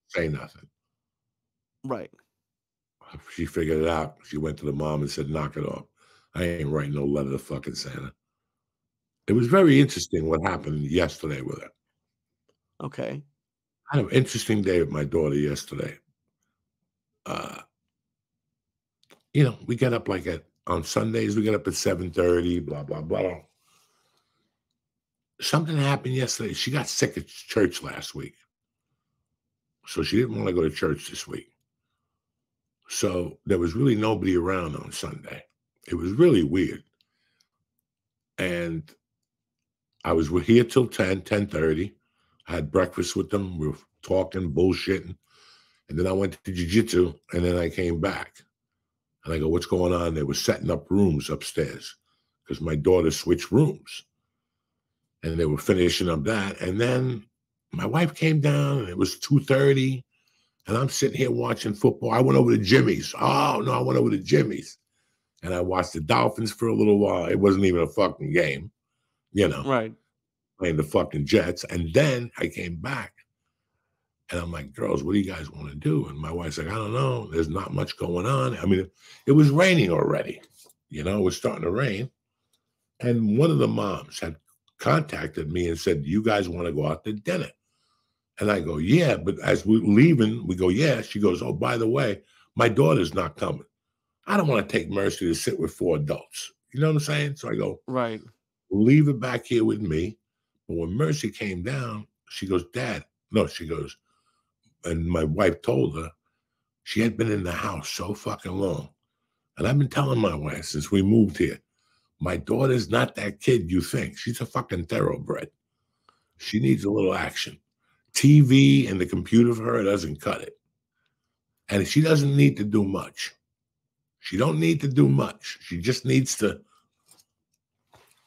say nothing. right. She figured it out. She went to the mom and said, "Knock it off. I ain't writing no letter to fucking Santa." It was very interesting what happened yesterday with her. Okay. I had an interesting day with my daughter yesterday. Uh, you know, we get up like at on Sundays. We get up at seven thirty. Blah blah blah. Something happened yesterday. She got sick at church last week, so she didn't want to go to church this week. So there was really nobody around on Sunday. It was really weird. And I was here till 10, 10.30. I had breakfast with them. We were talking, bullshitting. And then I went to jiu-jitsu and then I came back. And I go, what's going on? They were setting up rooms upstairs because my daughter switched rooms. And they were finishing up that. And then my wife came down and it was 2.30 and I'm sitting here watching football. I went over to Jimmy's. Oh, no, I went over to Jimmy's. And I watched the Dolphins for a little while. It wasn't even a fucking game, you know Right. Playing the fucking Jets. And then I came back and I'm like, girls, what do you guys want to do? And my wife's like, I don't know. There's not much going on. I mean, it, was raining already. You know, it was starting to rain. And one of the moms had contacted me and said, You guys want to go out to dinner? And I go, Yeah. But as we're leaving, we go, Yeah. She goes, Oh, by the way, my daughter's not coming. I don't want to take Mercy to sit with four adults. You know what I'm saying? So I go, Right. leave it back here with me. But when Mercy came down, she goes, Dad, no, she goes, and my wife told her she had been in the house so fucking long. And I've been telling my wife since we moved here, my daughter's not that kid you think. She's a fucking thoroughbred. She needs a little action. TV and the computer for her doesn't cut it. And she doesn't need to do much. She don't need to do much. She just needs to.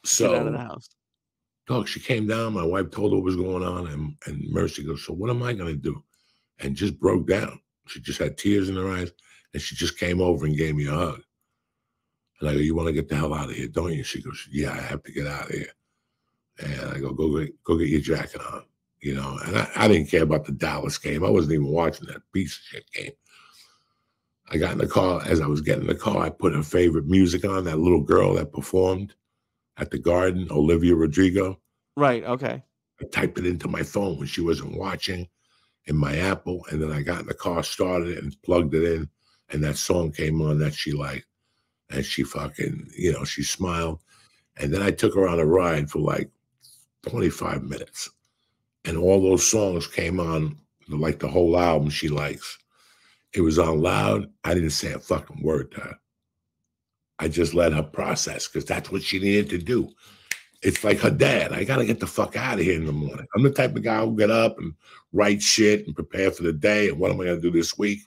So Get out of the house. Dog, she came down. My wife told her what was going on, and, and Mercy goes, So what am I going to do? And just broke down. She just had tears in her eyes, and she just came over and gave me a hug. And I go, You want to get the hell out of here, don't you? She goes, Yeah, I have to get out of here. And I go, Go get, go get your jacket on. You know, and I, I didn't care about the Dallas game. I wasn't even watching that piece of shit game. I got in the car. As I was getting in the car, I put her favorite music on, that little girl that performed at the garden, Olivia Rodrigo. Right. Okay. I typed it into my phone when she wasn't watching in my Apple. And then I got in the car, started it, and plugged it in. And that song came on that she liked. And she fucking, you know, she smiled. And then I took her on a ride for like 25 minutes. And all those songs came on, like the whole album she likes. It was on loud. I didn't say a fucking word to her. I just let her process because that's what she needed to do. It's like her dad. I got to get the fuck out of here in the morning. I'm the type of guy who'll get up and write shit and prepare for the day and what am I to do this week.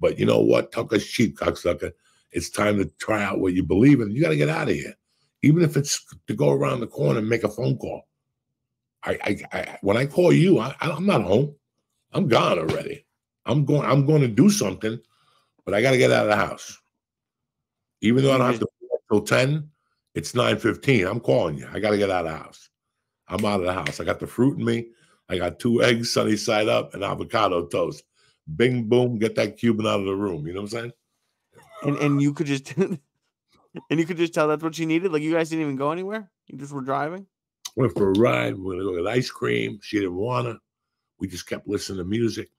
But you know what? Tucker's cheap, cocksucker. It's time to try out what you believe in. You got to get out of here, even if it's to go around the corner and make a phone call. I, I, I when I call you, I, I'm not home. I'm gone already. I'm going. I'm going to do something, but I got to get out of the house. Even though I don't have mm-hmm. to work till ten, it's nine fifteen. I'm calling you. I got to get out of the house. I'm out of the house. I got the fruit in me. I got two eggs, sunny side up, and avocado toast. Bing boom, get that Cuban out of the room. You know what I'm saying? And and you could just and you could just tell that's what she needed. Like you guys didn't even go anywhere. You just were driving. Went for a ride. We're gonna go get ice cream. She didn't wanna. We just kept listening to music.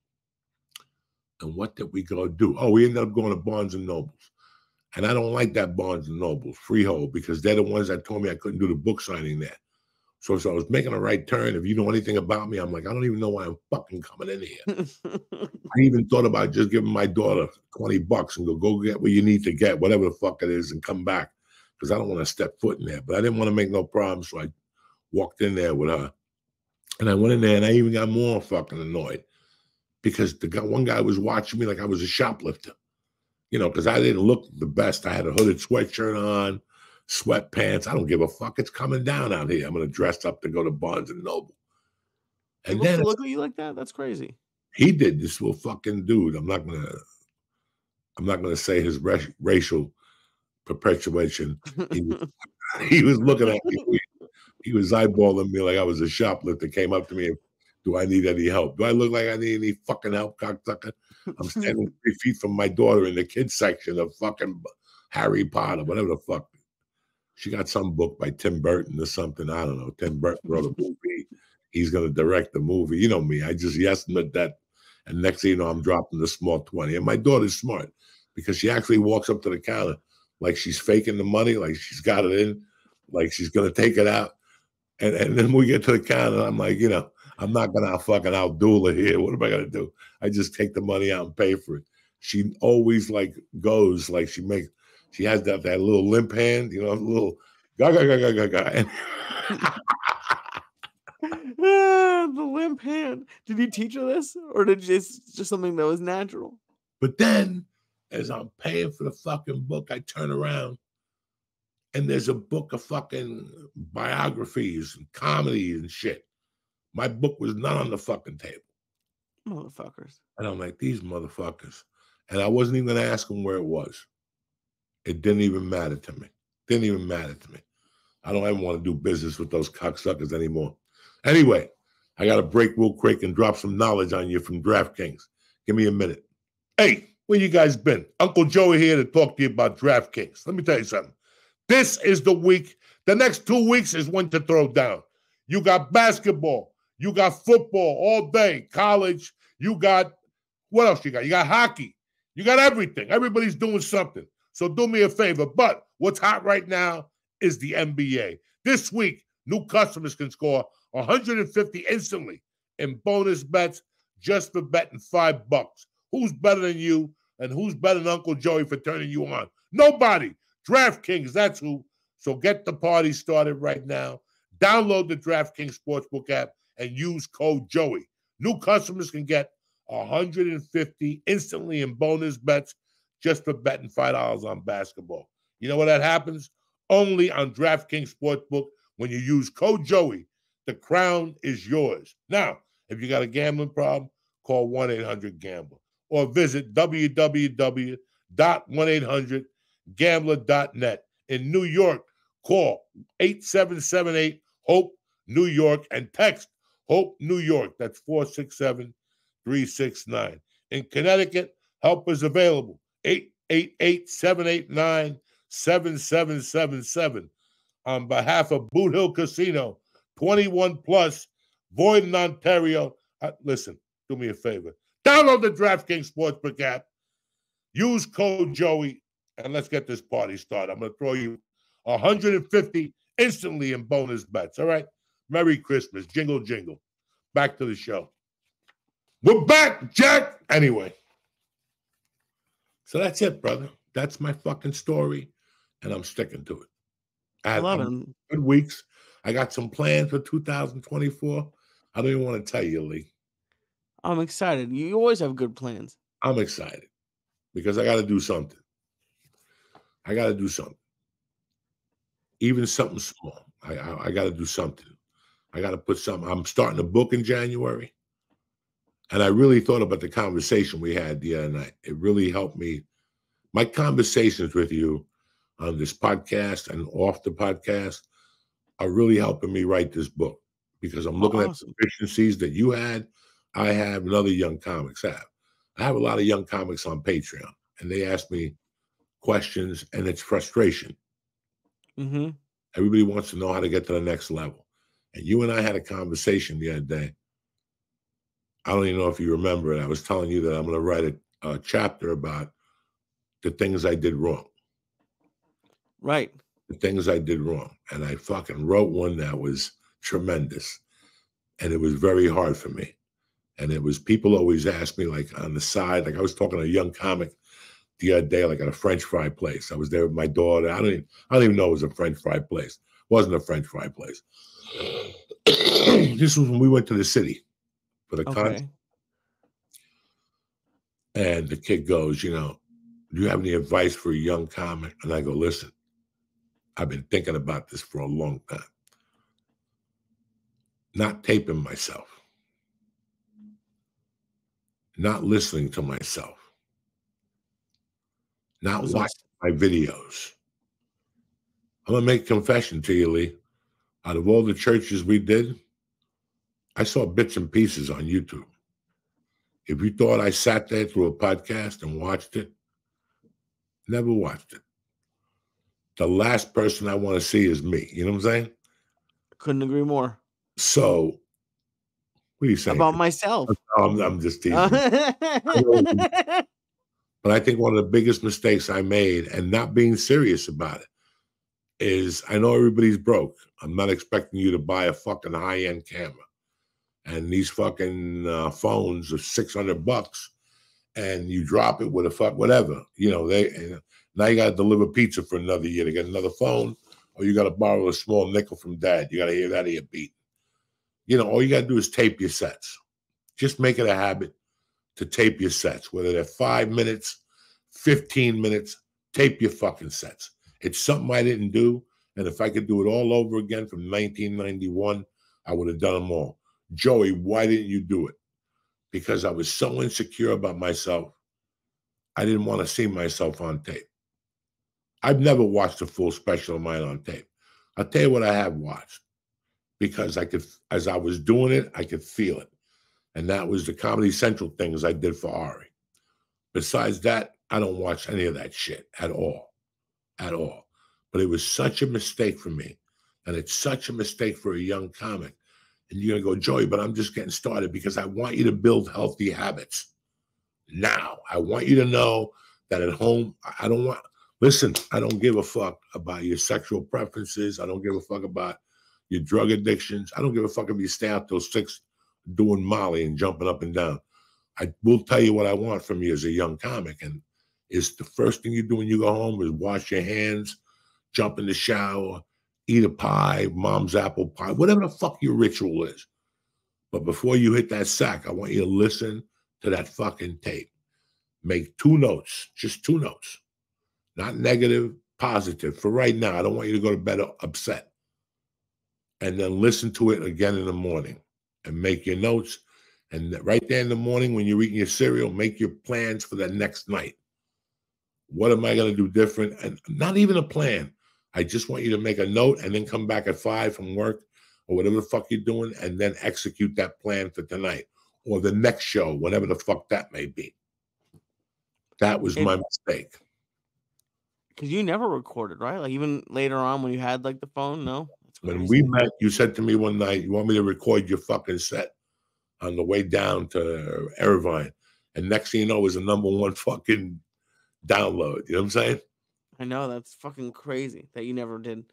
And what did we go do? Oh, we ended up going to Barnes and Nobles. And I don't like that Barnes and Nobles Freehold because they're the ones that told me I couldn't do the book signing there. So, so I was making a right turn. If you know anything about me, I'm like, I don't even know why I'm fucking coming in here. I even thought about just giving my daughter 20 bucks and go, go get what you need to get, whatever the fuck it is, and come back. Because I don't want to step foot in there. But I didn't want to make no problems. So I walked in there with her. And I went in there and I even got more fucking annoyed because the guy, one guy was watching me like I was a shoplifter, you know, because I didn't look the best. I had a hooded sweatshirt on, sweatpants. I don't give a fuck. It's coming down out here. I'm gonna dress up to go to Barnes and Noble. And then look at you like that. That's crazy. He did this little fucking dude. I'm not gonna. I'm not gonna say his racial perpetuation. He was, he was looking at me. He was eyeballing me like I was a shoplifter. Came up to me and do I need any help? Do I look like I need any fucking help, cocksucker? I'm standing three feet from my daughter in the kids section of fucking Harry Potter, whatever the fuck. She got some book by Tim Burton or something. I don't know. Tim Burton wrote a movie. He's gonna direct the movie. You know me. I just yes at that. And next thing you know, I'm dropping the small 20. And my daughter's smart because she actually walks up to the counter like she's faking the money, like she's got it in, like she's gonna take it out. And and then we get to the counter, I'm like, you know, I'm not gonna fucking outduel her here. What am I gonna do? I just take the money out and pay for it. She always like goes like she makes. She has that that little limp hand, you know, little ga ga ga ga ga ga. Ah, the limp hand. Did you teach her this, or did just just something that was natural? But then, as I'm paying for the fucking book, I turn around and there's a book of fucking biographies and comedies and shit. My book was not on the fucking table. Motherfuckers. And I'm like, these motherfuckers. And I wasn't even going to ask them where it was. It didn't even matter to me. Didn't even matter to me. I don't even want to do business with those cocksuckers anymore. Anyway, I got to break real quick and drop some knowledge on you from DraftKings. Give me a minute. Hey, where you guys been? Uncle Joey here to talk to you about DraftKings. Let me tell you something. This is the week. The next two weeks is when to throw down. You got basketball, you got football all day, college. You got what else you got? You got hockey. You got everything. Everybody's doing something. So do me a favor. But what's hot right now is the NBA. This week, new customers can score 150 instantly in bonus bets just for betting five bucks. Who's better than you? And who's better than Uncle Joey for turning you on? Nobody. DraftKings, that's who. So get the party started right now. Download the DraftKings Sportsbook app and use code Joey. New customers can get 150 instantly in bonus bets just for betting $5 on basketball. You know what that happens? Only on DraftKings Sportsbook when you use code Joey. The crown is yours. Now, if you got a gambling problem, call 1 800 Gambler or visit www.1800gambler.net. In New York, call 8778 HOPE New York and text Hope, New York. That's 467 369. In Connecticut, help is available 888 789 7777. On behalf of Boot Hill Casino, 21 plus, void in Ontario. Uh, listen, do me a favor. Download the DraftKings Sportsbook app. Use code Joey, and let's get this party started. I'm going to throw you 150 instantly in bonus bets. All right. Merry Christmas. Jingle, jingle. Back to the show. We're back, Jack. Anyway. So that's it, brother. That's my fucking story, and I'm sticking to it. I, love it. Good weeks. I got some plans for 2024. I don't even want to tell you, Lee. I'm excited. You always have good plans. I'm excited because I got to do something. I got to do something, even something small. I I, I got to do something. I got to put something. I'm starting a book in January. And I really thought about the conversation we had the other night. It really helped me. My conversations with you on this podcast and off the podcast are really helping me write this book because I'm looking Awesome. at the efficiencies that you had, I have, and other young comics have. I have a lot of young comics on Patreon, and they ask me questions, and it's frustration. Mm-hmm. Everybody wants to know how to get to the next level. And you and I had a conversation the other day. I don't even know if you remember it. I was telling you that I'm going to write a, a chapter about the things I did wrong. Right. the things I did wrong. And I fucking wrote one that was tremendous. And it was very hard for me. And it was people always ask me, like on the side, like I was talking to a young comic the other day, like at a French fry place. I was there with my daughter. I don't even, I don't even know it was a French fry place. It wasn't a French fry place. this was when we went to the city for the concert. And the kid goes, you know, do you have any advice for a young comic? And I go, listen, I've been thinking about this for a long time. Not taping myself, not listening to myself, not watching my videos. I'm gonna make confession to you, Lee. Out of all the churches we did, I saw bits and pieces on YouTube. If you thought I sat there through a podcast and watched it, never watched it. The last person I want to see is me. You know what I'm saying? Couldn't agree more. So, what are you saying? About myself. I'm, I'm just teasing. But I think one of the biggest mistakes I made and not being serious about it is I know everybody's broke. I'm not expecting you to buy a fucking high end camera. And these fucking uh, phones are 600 bucks and you drop it with a fuck, whatever. You know, they now you got to deliver pizza for another year to get another phone or you got to borrow a small nickel from dad. You got to hear that of beat. You know, all you got to do is tape your sets. Just make it a habit to tape your sets, whether they're five minutes, 15 minutes, tape your fucking sets. It's something I didn't do. And if I could do it all over again from 1991, I would have done them all. Joey, why didn't you do it? Because I was so insecure about myself. I didn't want to see myself on tape. I've never watched a full special of mine on tape. I'll tell you what I have watched because I could, as I was doing it, I could feel it and that was the Comedy Central things I did for Ari. Besides that, I don't watch any of that shit at all, at all. But it was such a mistake for me, and it's such a mistake for a young comic. And you're gonna go, Joey, but I'm just getting started because I want you to build healthy habits. Now, I want you to know that at home, I- I don't want. Listen, I don't give a fuck about your sexual preferences. I don't give a fuck about your drug addictions. I don't give a fuck if you stay out till six doing Molly and jumping up and down. I will tell you what I want from you as a young comic. And is the first thing you do when you go home is wash your hands, jump in the shower, eat a pie, mom's apple pie, whatever the fuck your ritual is. But before you hit that sack, I want you to listen to that fucking tape. Make two notes, just two notes, not negative, positive. For right now, I don't want you to go to bed upset. And then listen to it again in the morning and make your notes. And right there in the morning when you're eating your cereal, make your plans for the next night. What am I going to do different? And not even a plan. I just want you to make a note and then come back at five from work or whatever the fuck you're doing and then execute that plan for tonight or the next show, whatever the fuck that may be. That was And- my mistake. Because you never recorded, right? Like even later on when you had like the phone, no. When we met, you said to me one night, you want me to record your fucking set on the way down to Irvine. And next thing you know, it was a number one fucking download. You know what I'm saying? I know that's fucking crazy that you never did.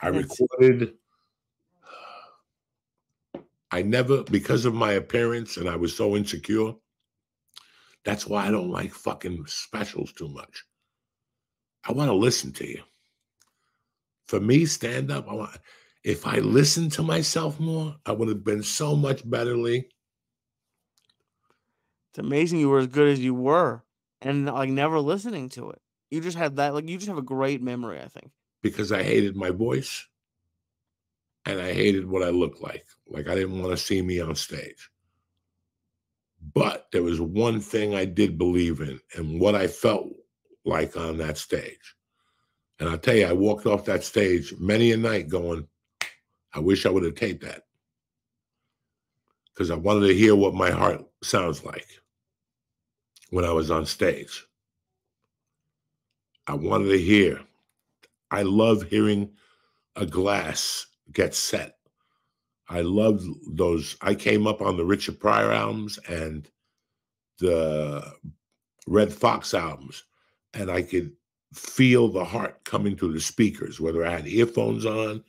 I That's- recorded. I never, because of my appearance and I was so insecure, that's why I don't like fucking specials too much. I want to listen to you. For me, stand up, I want, if I listened to myself more, I would have been so much better, Lee. It's amazing you were as good as you were and like never listening to it. You just had that like you just have a great memory, I think. because I hated my voice and I hated what I looked like. Like I didn't want to see me on stage. But there was one thing I did believe in and what I felt like on that stage. And I'll tell you, I walked off that stage many a night going, I wish I would have taped that because I wanted to hear what my heart sounds like when I was on stage. I wanted to hear. I love hearing a glass get set. I love those. I came up on the Richard Pryor albums and the Redd Foxx albums, and I could feel the heart coming through the speakers, whether I had earphones on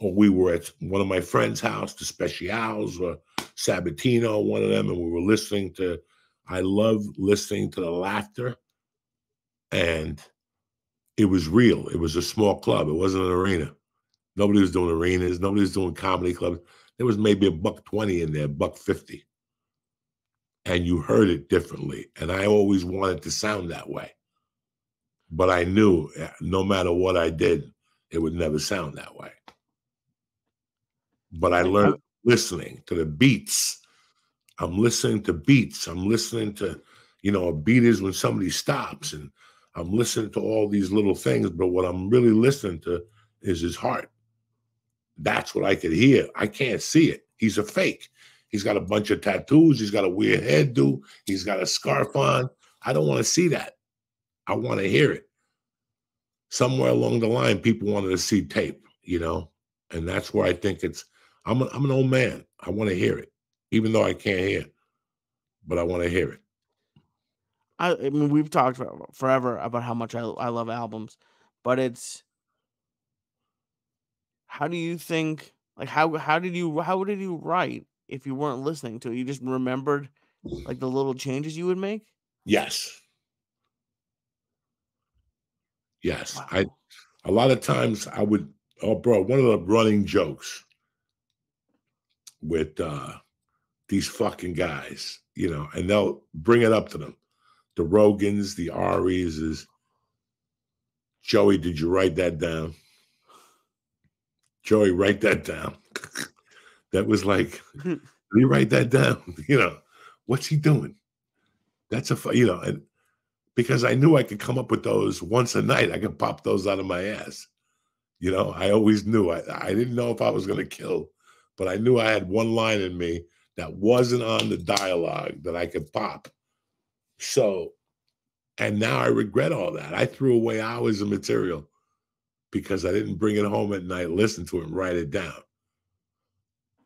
or we were at one of my friends' house, the Specials or Sabatino, one of them, and we were listening to. I love listening to the laughter, and it was real. It was a small club. It wasn't an arena. Nobody was doing arenas. Nobody was doing comedy clubs. There was maybe a buck twenty in there, buck fifty, and you heard it differently. And I always wanted to sound that way, but I knew eh, no matter what I did, it would never sound that way. But I learned listening to the beats. I'm listening to beats. I'm listening to, you know, a beat is when somebody stops, and I'm listening to all these little things. But what I'm really listening to is his heart. That's what I could hear. I can't see it. He's a fake. He's got a bunch of tattoos. He's got a weird hairdo. He's got a scarf on. I don't want to see that. I want to hear it. Somewhere along the line, people wanted to see tape, you know, and that's where I think it's I'm, a, I'm an old man. I want to hear it, even though I can't hear, but I want to hear it. I, I mean, we've talked forever about how much I, I love albums, but it's how do you think like how how did you how did you write if you weren't listening to it? You just remembered like the little changes you would make? Yes. Yes. Wow. I a lot of times I would oh bro, one of the running jokes with uh, these fucking guys, you know, and they'll bring it up to them. The Rogans, the Aris is Joey, did you write that down? Joey, write that down. that was like, did he write that down? You know, what's he doing? That's a, you know, and because I knew I could come up with those once a night, I could pop those out of my ass. You know, I always knew I, I didn't know if I was going to kill but I knew I had one line in me that wasn't on the dialogue that I could pop. So, and now I regret all that. I threw away hours of material because I didn't bring it home at night, listen to it, and write it down.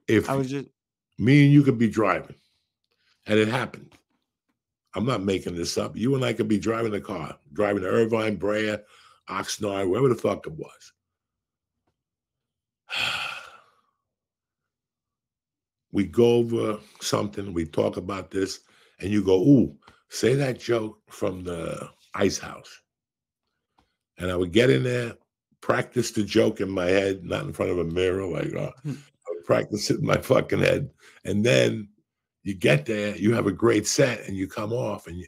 If I was just me and you could be driving, and it happened. I'm not making this up. You and I could be driving a car, driving to Irvine, Brea, Oxnard, wherever the fuck it was. we go over something, we talk about this, and you go, ooh, say that joke from the ice house. And I would get in there, practice the joke in my head, not in front of a mirror, like uh, I would practice it in my fucking head. And then you get there, you have a great set, and you come off, and you,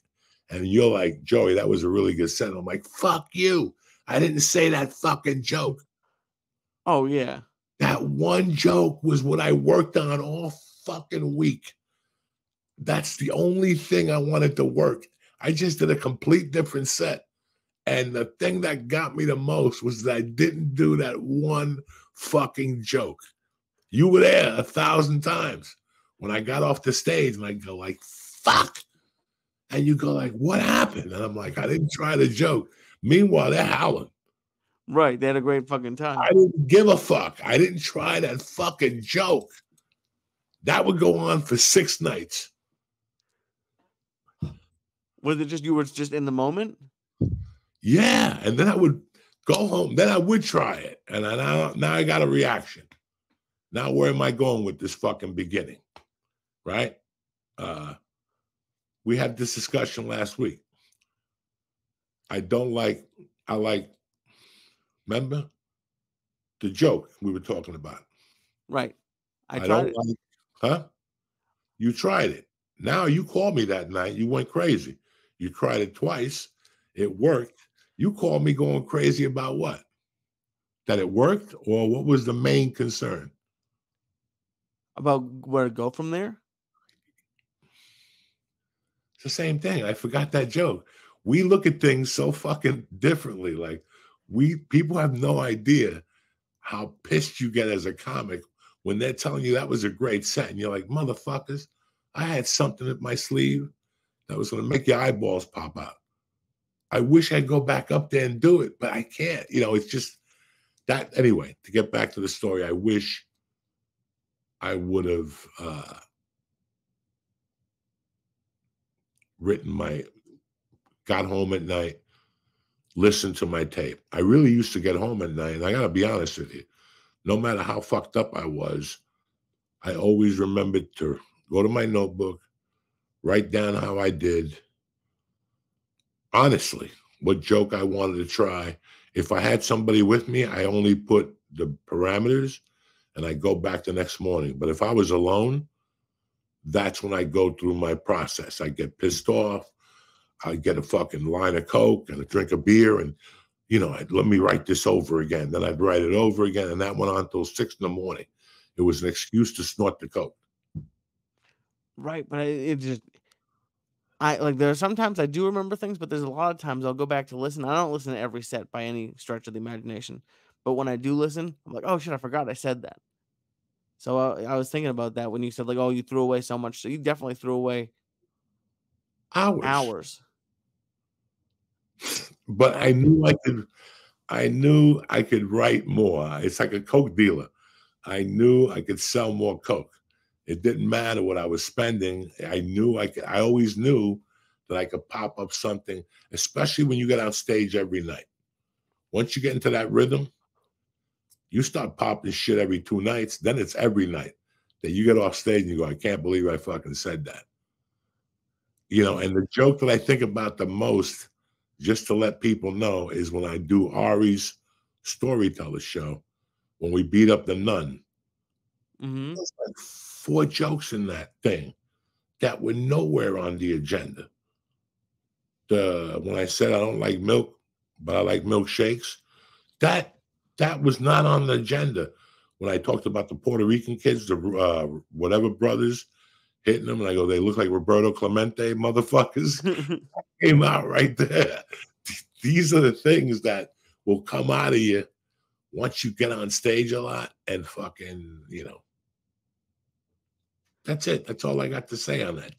and you're like, Joey, that was a really good set. I'm like, fuck you. I didn't say that fucking joke. Oh yeah. That one joke was what I worked on all fucking week. That's the only thing I wanted to work. I just did a complete different set. And the thing that got me the most was that I didn't do that one fucking joke. You were there a thousand times when I got off the stage and I go like, fuck. And you go like, what happened? And I'm like, I didn't try the joke. Meanwhile, they're howling. Right. They had a great fucking time. I didn't give a fuck. I didn't try that fucking joke. That would go on for six nights. Was it just you were just in the moment? Yeah. And then I would go home. Then I would try it. And I, now, now I got a reaction. Now, where am I going with this fucking beginning? Right? Uh, we had this discussion last week. I don't like, I like Remember the joke we were talking about? Right. I, I don't it. like, huh? You tried it. Now you called me that night. You went crazy. You tried it twice. It worked. You called me going crazy about what? That it worked, or what was the main concern? About where to go from there? It's the same thing. I forgot that joke. We look at things so fucking differently. Like, we people have no idea how pissed you get as a comic when they're telling you that was a great set, and you're like, motherfuckers, I had something up my sleeve that was going to make your eyeballs pop out. I wish I'd go back up there and do it, but I can't. You know, it's just that. Anyway, to get back to the story, I wish I would have uh, written my, got home at night, listened to my tape. I really used to get home at night, and I got to be honest with you, no matter how fucked up I was, I always remembered to go to my notebook, write down how I did. Honestly, what joke I wanted to try. If I had somebody with me, I only put the parameters and I go back the next morning. But if I was alone, that's when I go through my process. I get pissed off. I get a fucking line of Coke and a drink of beer and, you know, I'd, let me write this over again. Then I'd write it over again. And that went on until six in the morning. It was an excuse to snort the Coke. Right. But it, it just, I like there are sometimes I do remember things, but there's a lot of times I'll go back to listen. I don't listen to every set by any stretch of the imagination. But when I do listen, I'm like, oh shit, I forgot I said that. So uh, I was thinking about that when you said like, oh, you threw away so much. So you definitely threw away hours. Hours. But I knew I could. I knew I could write more. It's like a coke dealer. I knew I could sell more coke. It didn't matter what I was spending. I knew I could. I always knew that I could pop up something, especially when you get on stage every night. Once you get into that rhythm, you start popping shit every two nights, then it's every night that you get off stage and you go, I can't believe I fucking said that. You know, and the joke that I think about the most, just to let people know, is when I do Ari's storyteller show, when we beat up the nun. Mm-hmm. Like four jokes in that thing that were nowhere on the agenda. The when I said I don't like milk, but I like milkshakes, that that was not on the agenda when I talked about the Puerto Rican kids, the uh, whatever brothers hitting them, and I go, they look like Roberto Clemente motherfuckers. came out right there. These are the things that will come out of you once you get on stage a lot and fucking, you know. That's it. That's all I got to say on that.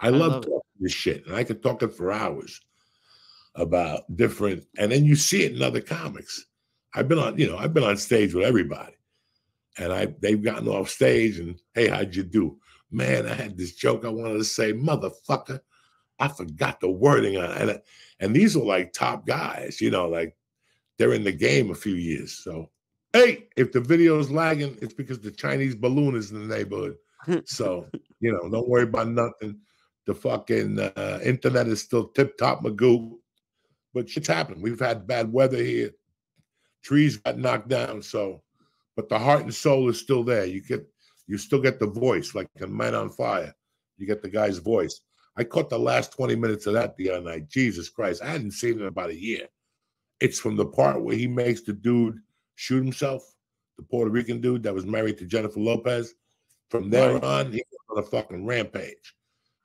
I, I love, love talking this shit, and I could talk it for hours about different, and then you see it in other comics I've been on, you know, I've been on stage with everybody. And I they've gotten off stage and hey, how'd you do? Man, I had this joke I wanted to say, motherfucker. I forgot the wording on it. And, and these are like top guys, you know, like they're in the game a few years. So hey, if the video is lagging, it's because the Chinese balloon is in the neighborhood. So, you know, don't worry about nothing. The fucking uh, internet is still tip top magoo, but shit's happened. We've had bad weather here trees got knocked down. So, but the heart and soul is still there. You get, you still get the voice, like a man on fire. You get the guy's voice. I caught the last 20 minutes of that the other night. Jesus Christ. I hadn't seen it in about a year. It's from the part where he makes the dude shoot himself, the Puerto Rican dude that was married to Jennifer Lopez. From there on, he was on a fucking rampage.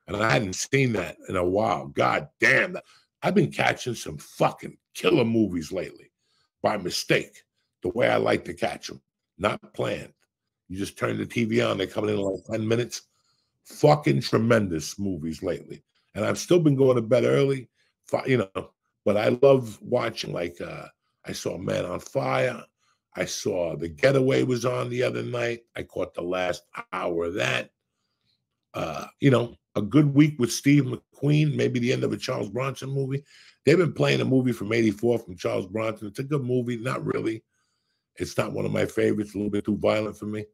And I hadn't seen that in a while. God damn. I've been catching some fucking killer movies lately by mistake, the way I like to catch them, not planned. You just turn the TV on, they're coming in like 10 minutes. Fucking tremendous movies lately. And I've still been going to bed early, you know, but I love watching. Like, uh, I saw Man on Fire. I saw The Getaway was on the other night. I caught the last hour of that. Uh, you know, a good week with Steve McQueen, maybe the end of a Charles Bronson movie. They've been playing a movie from 84 from Charles Bronson. It's a good movie, not really. It's not one of my favorites, a little bit too violent for me.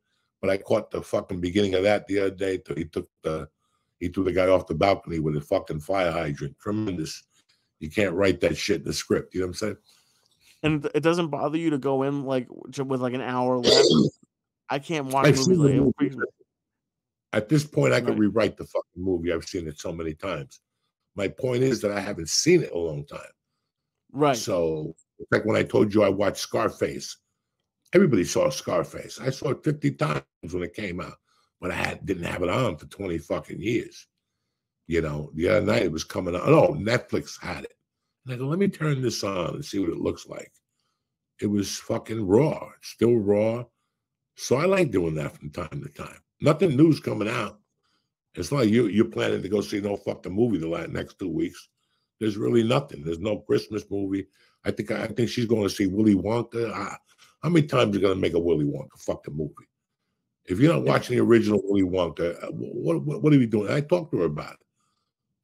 But I caught the fucking beginning of that the other day. He took the he threw the guy off the balcony with a fucking fire hydrant. Tremendous. You can't write that shit in the script. You know what I'm saying? And it doesn't bother you to go in like with like an hour left. I can't watch movies like. At this point, I right. could rewrite the fucking movie. I've seen it so many times. My point is that I haven't seen it a long time. Right. So, like when I told you I watched Scarface, everybody saw Scarface. I saw it 50 times when it came out, but I had, didn't have it on for 20 fucking years. You know, the other night it was coming on. Oh, Netflix had it. And I go, let me turn this on and see what it looks like. it was fucking raw, it's still raw. So I like doing that from time to time. Nothing new's coming out. It's like you you're planning to go see no fucking movie the last next two weeks. There's really nothing. There's no Christmas movie. I think I think she's going to see Willy Wonka. I, how many times are you going to make a Willy Wonka fucking movie? If you're not watching the original Willy Wonka, uh, what, what, what are you doing? I talked to her about it.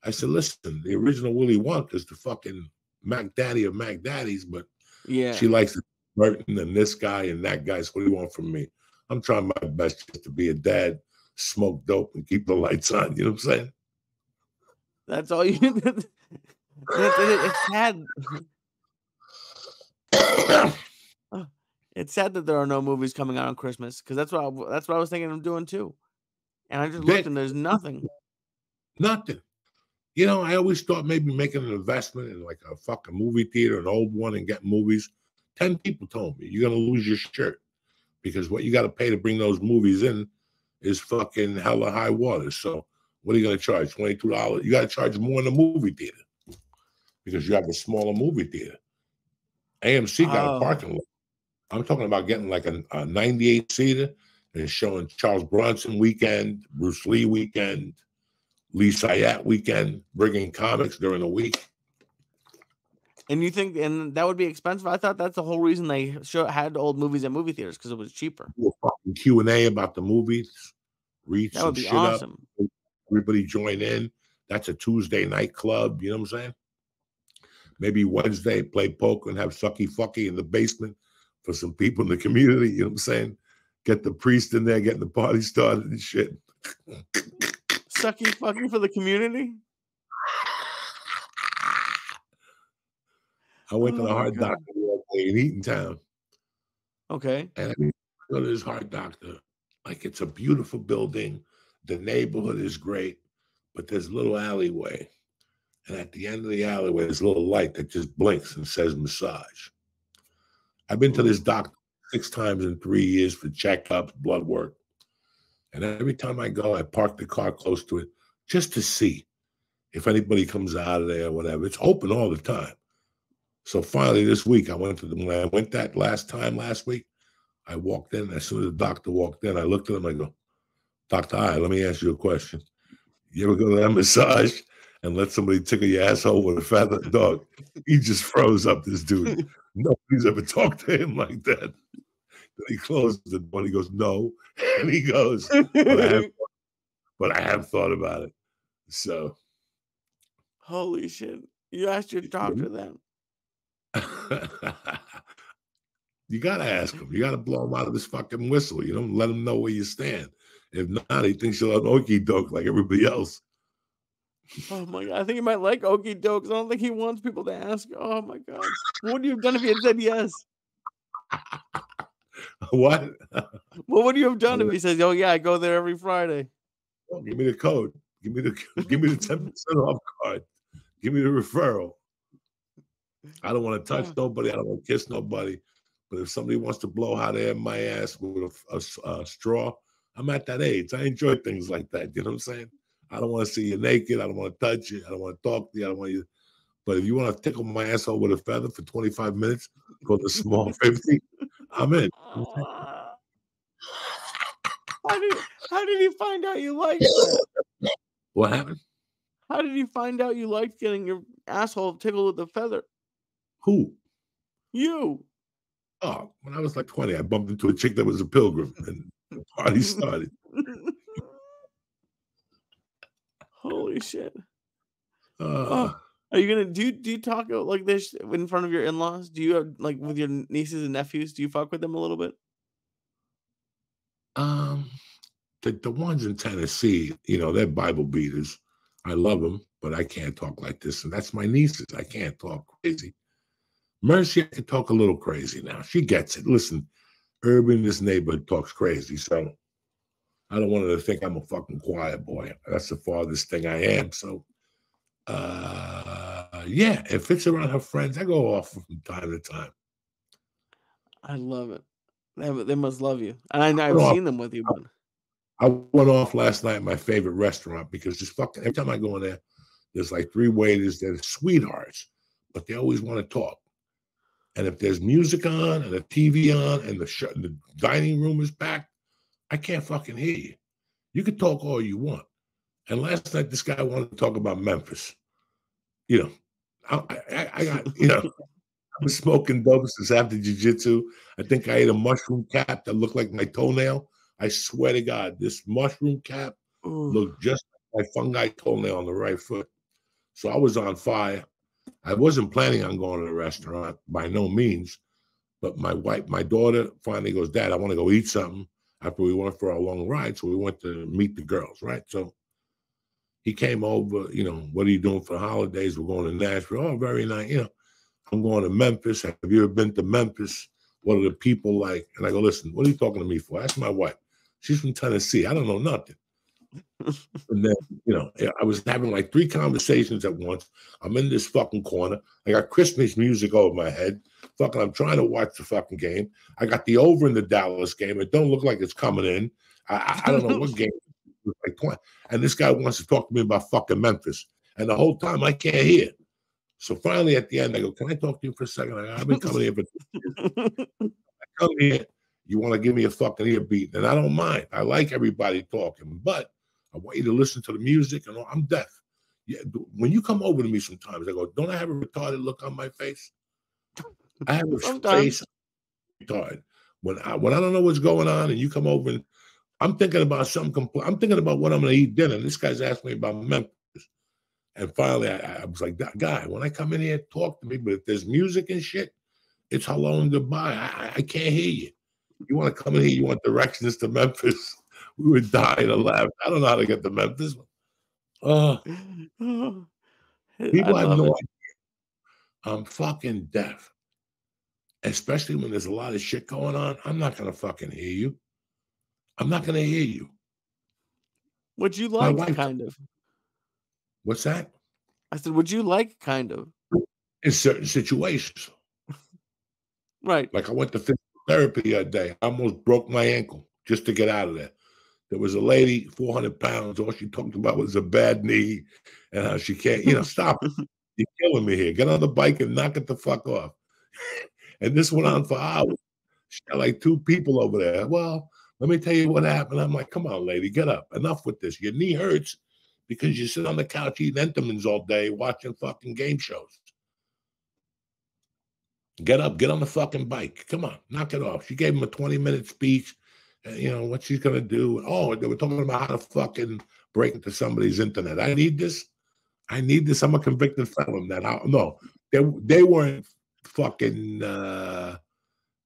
I said, listen, the original Willy Wonka is the fucking Mac Daddy of Mac Daddies, but Yeah. she likes Burton and this guy and that guy. So what do you want from me? I'm trying my best just to be a dad, smoke dope, and keep the lights on. You know what I'm saying? That's all you. it, it's sad. It's sad that there are no movies coming out on Christmas because that's what I, that's what I was thinking of doing too. And I just looked and there's nothing. Nothing. You know, I always thought maybe making an investment in like a fucking movie theater, an old one, and get movies. Ten people told me you're gonna lose your shirt because what you got to pay to bring those movies in is fucking hella high water. So what are you gonna charge? Twenty two dollars. You got to charge more in the movie theater because you have a smaller movie theater. AMC got Oh. a parking lot. I'm talking about getting like a, a 98 seater and showing Charles Bronson weekend, Bruce Lee weekend, Lee Syatt weekend, bringing comics during the week. And you think, and that would be expensive? I thought that's the whole reason they show, had old movies at movie theaters because it was cheaper. Do a fucking Q and A about the movies. Read That some would be shit up. awesome. Everybody join in. That's a Tuesday night club. You know what I'm saying? Maybe Wednesday play poker and have sucky fucky in the basement for some people in the community. You know what I'm saying? Get the priest in there, getting the party started and shit. Sucky fucking for the community. I went to Oh the my heart God. doctor the other day in Eatontown. Okay. And I go to this heart doctor. Like it's a beautiful building. The neighborhood is great, but there's a little alleyway. And at the end of the alleyway, there's a little light that just blinks and says massage. I've been to this doctor six times in three years for checkups, blood work. And every time I go, I park the car close to it just to see if anybody comes out of there or whatever. It's open all the time. So finally, this week, I went to the, when I went that last time last week, I walked in. As soon as the doctor walked in, I looked at him. I go, Doctor, I let me ask you a question. You ever go to that massage and let somebody tickle your asshole with a feather? Dog, he just froze up. This dude. Nobody's ever talked to him like that. Then he closed the door. and He goes, No, and he goes, but I have, but I have thought about it. So Holy shit. You asked your doctor that. you gotta ask him. You gotta blow him out of his fucking whistle. You don't let him know where you stand. If not, he thinks you're an okie doke like everybody else. Oh my god. I think he might like Okie Dokes. I don't think he wants people to ask. Oh my god. What would you have done if he had said yes? what? What would you have done if he says, Oh yeah, I go there every Friday? Oh, give me the code. Give me the give me the ten percent off card. Give me the referral. I don't want to touch nobody. I don't want to kiss nobody. But if somebody wants to blow hot air in my ass with a straw, I'm at that age. I enjoy things like that. You know what I'm saying? I don't want to see you naked. I don't want to touch you. I don't want to talk to you. I don't want you. But if you want to tickle my asshole with a feather for 25 minutes for the small 50, I'm in. How did how did he find out you liked it? What happened? How did he find out you liked getting your asshole tickled with a feather? Who? You. Oh, when I was like 20, I bumped into a chick that was a pilgrim and the party started. Holy shit. Uh, Are you gonna do you, do you talk like this in front of your in-laws? Do you have, like with your nieces and nephews? Do you fuck with them a little bit? um, the, the ones in Tennessee, you know, they're Bible beaters. I love them, but I can't talk like this. And that's my nieces. I can't talk crazy. Mercy, I can talk a little crazy now. She gets it. Listen, urban, this neighborhood talks crazy. So I don't want her to think I'm a fucking quiet boy. That's the farthest thing I am. So, uh, yeah, if it's around her friends, I go off from time to time. I love it. They, they must love you. And I know I've seen them with you, but I went off last night at my favorite restaurant because just fucking every time I go in there, there's like three waiters that are sweethearts, but they always want to talk. And if there's music on and a TV on and the sh- the dining room is packed, I can't fucking hear you. You can talk all you want. And last night, this guy wanted to talk about Memphis. You know, I, I, I got, you know, I was smoking dope since after jujitsu. I think I ate a mushroom cap that looked like my toenail. I swear to God, this mushroom cap Ooh. looked just like my fungi toenail on the right foot. So I was on fire. I wasn't planning on going to the restaurant by no means, but my wife, my daughter finally goes, Dad, I want to go eat something after we went for a long ride. So we went to meet the girls, right? So he came over, you know, what are you doing for the holidays? We're going to Nashville. Oh, very nice. You know, I'm going to Memphis. Have you ever been to Memphis? What are the people like? And I go, listen, what are you talking to me for? Ask my wife. She's from Tennessee. I don't know nothing. And then, you know, I was having like three conversations at once. I'm in this fucking corner. I got Christmas music over my head. Fucking, I'm trying to watch the fucking game. I got the over in the Dallas game. It don't look like it's coming in. I, I, don't know what game. And this guy wants to talk to me about fucking Memphis. And the whole time I can't hear. So finally at the end, I go, Can I talk to you for a second? I I've been coming here for come here. You want to give me a fucking ear beat, and I don't mind. I like everybody talking, but I want you to listen to the music, and all. I'm deaf. Yeah, when you come over to me sometimes, I go, "Don't I have a retarded look on my face? I have a Sometimes. face retarded. When I when I don't know what's going on, and you come over and I'm thinking about something. I'm thinking about what I'm going to eat dinner. And this guy's asking me about Memphis, and finally I, I was like, "That guy, when I come in here, talk to me. But if there's music and shit, it's hello and goodbye. I, I- I can't hear you. You want to come in here? You want directions to Memphis? We were dying to laugh. I don't know how to get to Memphis. Oh, people have no it. idea. I'm fucking deaf. Especially when there's a lot of shit going on. I'm not gonna fucking hear you. I'm not gonna hear you. Would you like wife- kind of? What's that? I said, would you like kind of? In certain situations. Right. Like I went to physical therapy the other day. I almost broke my ankle just to get out of there. There was a lady, 400 pounds. All she talked about was a bad knee and how she can't, you know, stop. You're killing me here. Get on the bike and knock it the fuck off. And this went on for hours. She got like two people over there. Well, let me tell you what happened. I'm like, come on, lady, get up. Enough with this. Your knee hurts because you sit on the couch eating Entenmann's all day watching fucking game shows. Get up, get on the fucking bike. Come on, knock it off. She gave him a 20 minute speech. Uh, you know, what she's going to do. Oh, they were talking about how to fucking break into somebody's internet. I need this. I need this. I'm a convicted felon. That I, no, they they weren't fucking uh,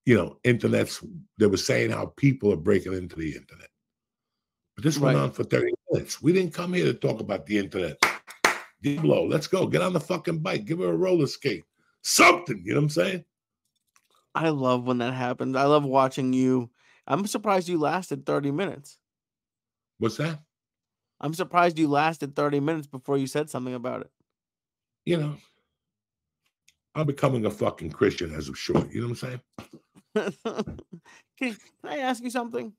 you know internets. They were saying how people are breaking into the internet. But this went on for 30 minutes. We didn't come here to talk about the internet. Diblo, let's go. Get on the fucking bike. Give her a roller skate. Something. You know what I'm saying? I love when that happens. I love watching you. I'm surprised you lasted 30 minutes. What's that? I'm surprised you lasted 30 minutes before you said something about it. You know, I'm becoming a fucking Christian as of short. You know what I'm saying? can, can I ask you something?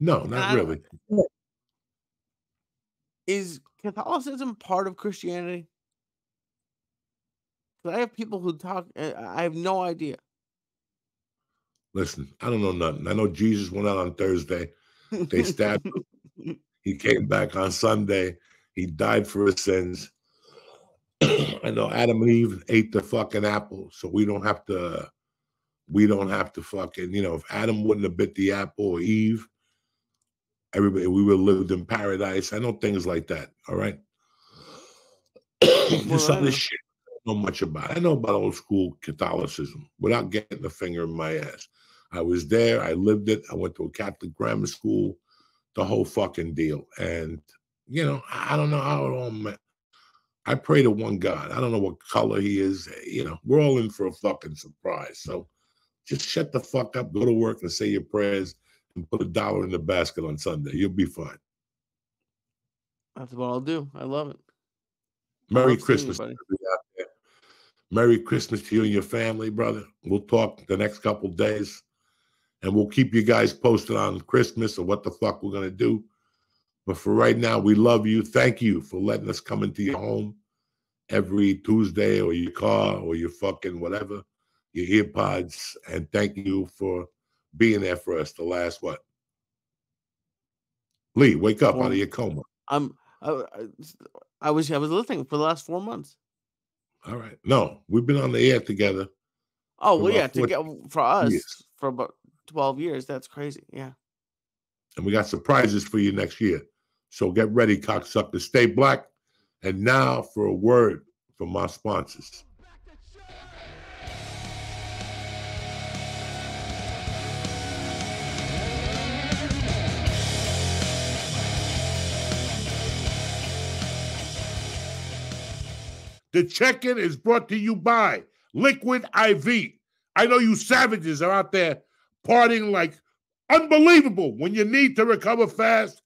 No, not don't- really. Is Catholicism part of Christianity? 'Cause I have people who talk, I have no idea. Listen, I don't know nothing. I know Jesus went out on Thursday. They stabbed him. He came back on Sunday. He died for his sins. I know Adam and Eve ate the fucking apple, so we don't have to. We don't have to fucking. You know, if Adam wouldn't have bit the apple or Eve, everybody we would have lived in paradise. I know things like that. All right. Well, other know. shit I don't know much about. I know about old school Catholicism without getting the finger in my ass. I was there. I lived it. I went to a Catholic grammar school, the whole fucking deal. And, you know, I don't know how it all met. I pray to one God. I don't know what color he is. You know, we're all in for a fucking surprise. So just shut the fuck up, go to work and say your prayers and put a dollar in the basket on Sunday. You'll be fine. That's what I'll do. I love it. Merry love Christmas. you, buddy. everybody out there. Merry Christmas to you and your family, brother. We'll talk the next couple days and we'll keep you guys posted on Christmas or what the fuck we're going to do. But for right now, we love you. Thank you for letting us come into your home every Tuesday or your car or your fucking whatever. your ear pods, and thank you for being there for us the last what? Lee, wake up out of your coma. I'm. I, I was. I was listening for the last four months. All right. No, we've been on the air together. Oh well, yeah. To get for us years. for about twelve years. That's crazy. Yeah. And we got surprises for you next year. So get ready, cocksuckers. Stay black. And now for a word from my sponsors. The check in is brought to you by Liquid IV. I know you savages are out there partying like unbelievable. When you need to recover fast,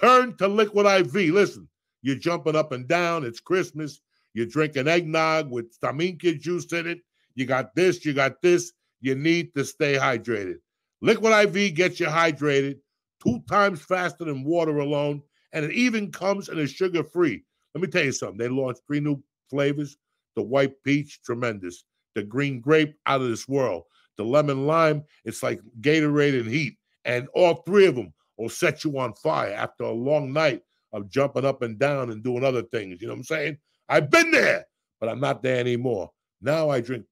turn to Liquid IV. Listen, you're jumping up and down. It's Christmas. You're drinking eggnog with Taminka juice in it. You got this, you got this. You need to stay hydrated. Liquid IV gets you hydrated two times faster than water alone, and it even comes in a sugar free. Let me tell you something. They launched three new flavors. The white peach, tremendous. The green grape, out of this world. The lemon lime, it's like Gatorade and heat. And all three of them will set you on fire after a long night of jumping up and down and doing other things. You know what I'm saying? I've been there, but I'm not there anymore. Now I drink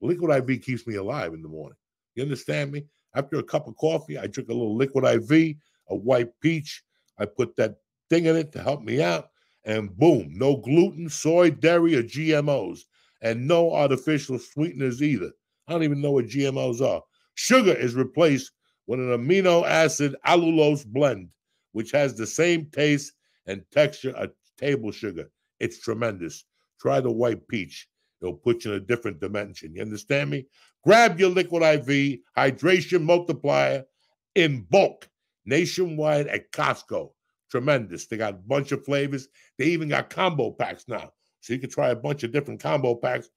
liquid IV keeps me alive in the morning. You understand me? After a cup of coffee, I drink a little liquid IV, a white peach. I put that thing in it to help me out and boom, no gluten, soy, dairy, or GMOs, and no artificial sweeteners either. I don't even know what GMOs are. Sugar is replaced with an amino acid allulose blend, which has the same taste and texture of table sugar. It's tremendous. Try the white peach. It'll put you in a different dimension. You understand me? Grab your liquid IV hydration multiplier in bulk nationwide at Costco tremendous. They got a bunch of flavors. They even got combo packs now. So you can try a bunch of different combo packs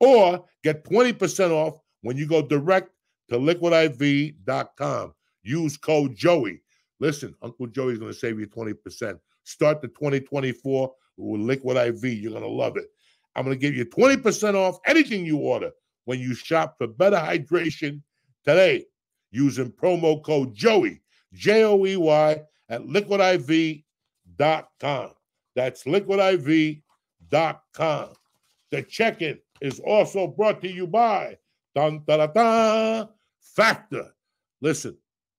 or get 20% off when you go direct to liquidiv.com. Use code Joey. Listen, Uncle Joey's going to save you 20%. Start the 2024 with Liquid IV. You're going to love it. I'm going to give you 20% off anything you order when you shop for better hydration today using promo code Joey, J O E Y, at liquidiv.com. That's liquidiv.com. The check in is also brought to you by dun, da, da, da, Factor. Listen,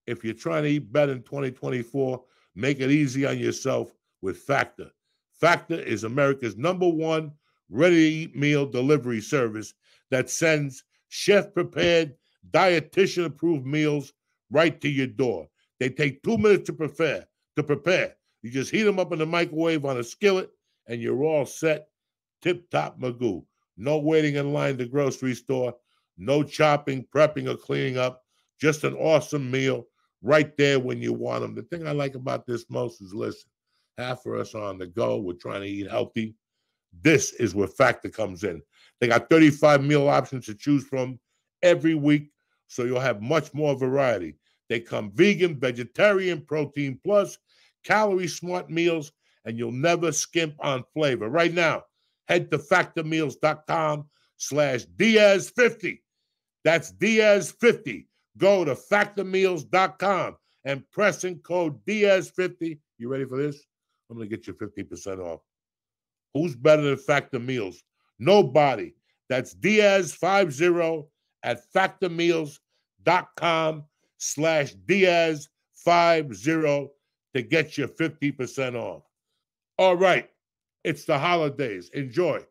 if you're trying to eat better in 2024, make it easy on yourself with Factor. Factor is America's number one ready to eat meal delivery service that sends chef prepared, dietitian approved meals right to your door. They take two minutes to prepare. To prepare, you just heat them up in the microwave on a skillet, and you're all set. Tip top magoo. No waiting in line at the grocery store. No chopping, prepping, or cleaning up. Just an awesome meal right there when you want them. The thing I like about this most is listen, half of us are on the go. We're trying to eat healthy. This is where Factor comes in. They got 35 meal options to choose from every week, so you'll have much more variety. They come vegan, vegetarian, protein plus, calorie smart meals, and you'll never skimp on flavor. Right now, head to factormeals.com slash Diaz50. That's Diaz50. Go to factormeals.com and press in code Diaz50. You ready for this? I'm going to get you 50% off. Who's better than Factor Meals? Nobody. That's Diaz50 at factormeals.com slash Diaz 50 to get you 50% off. All right, it's the holidays. Enjoy.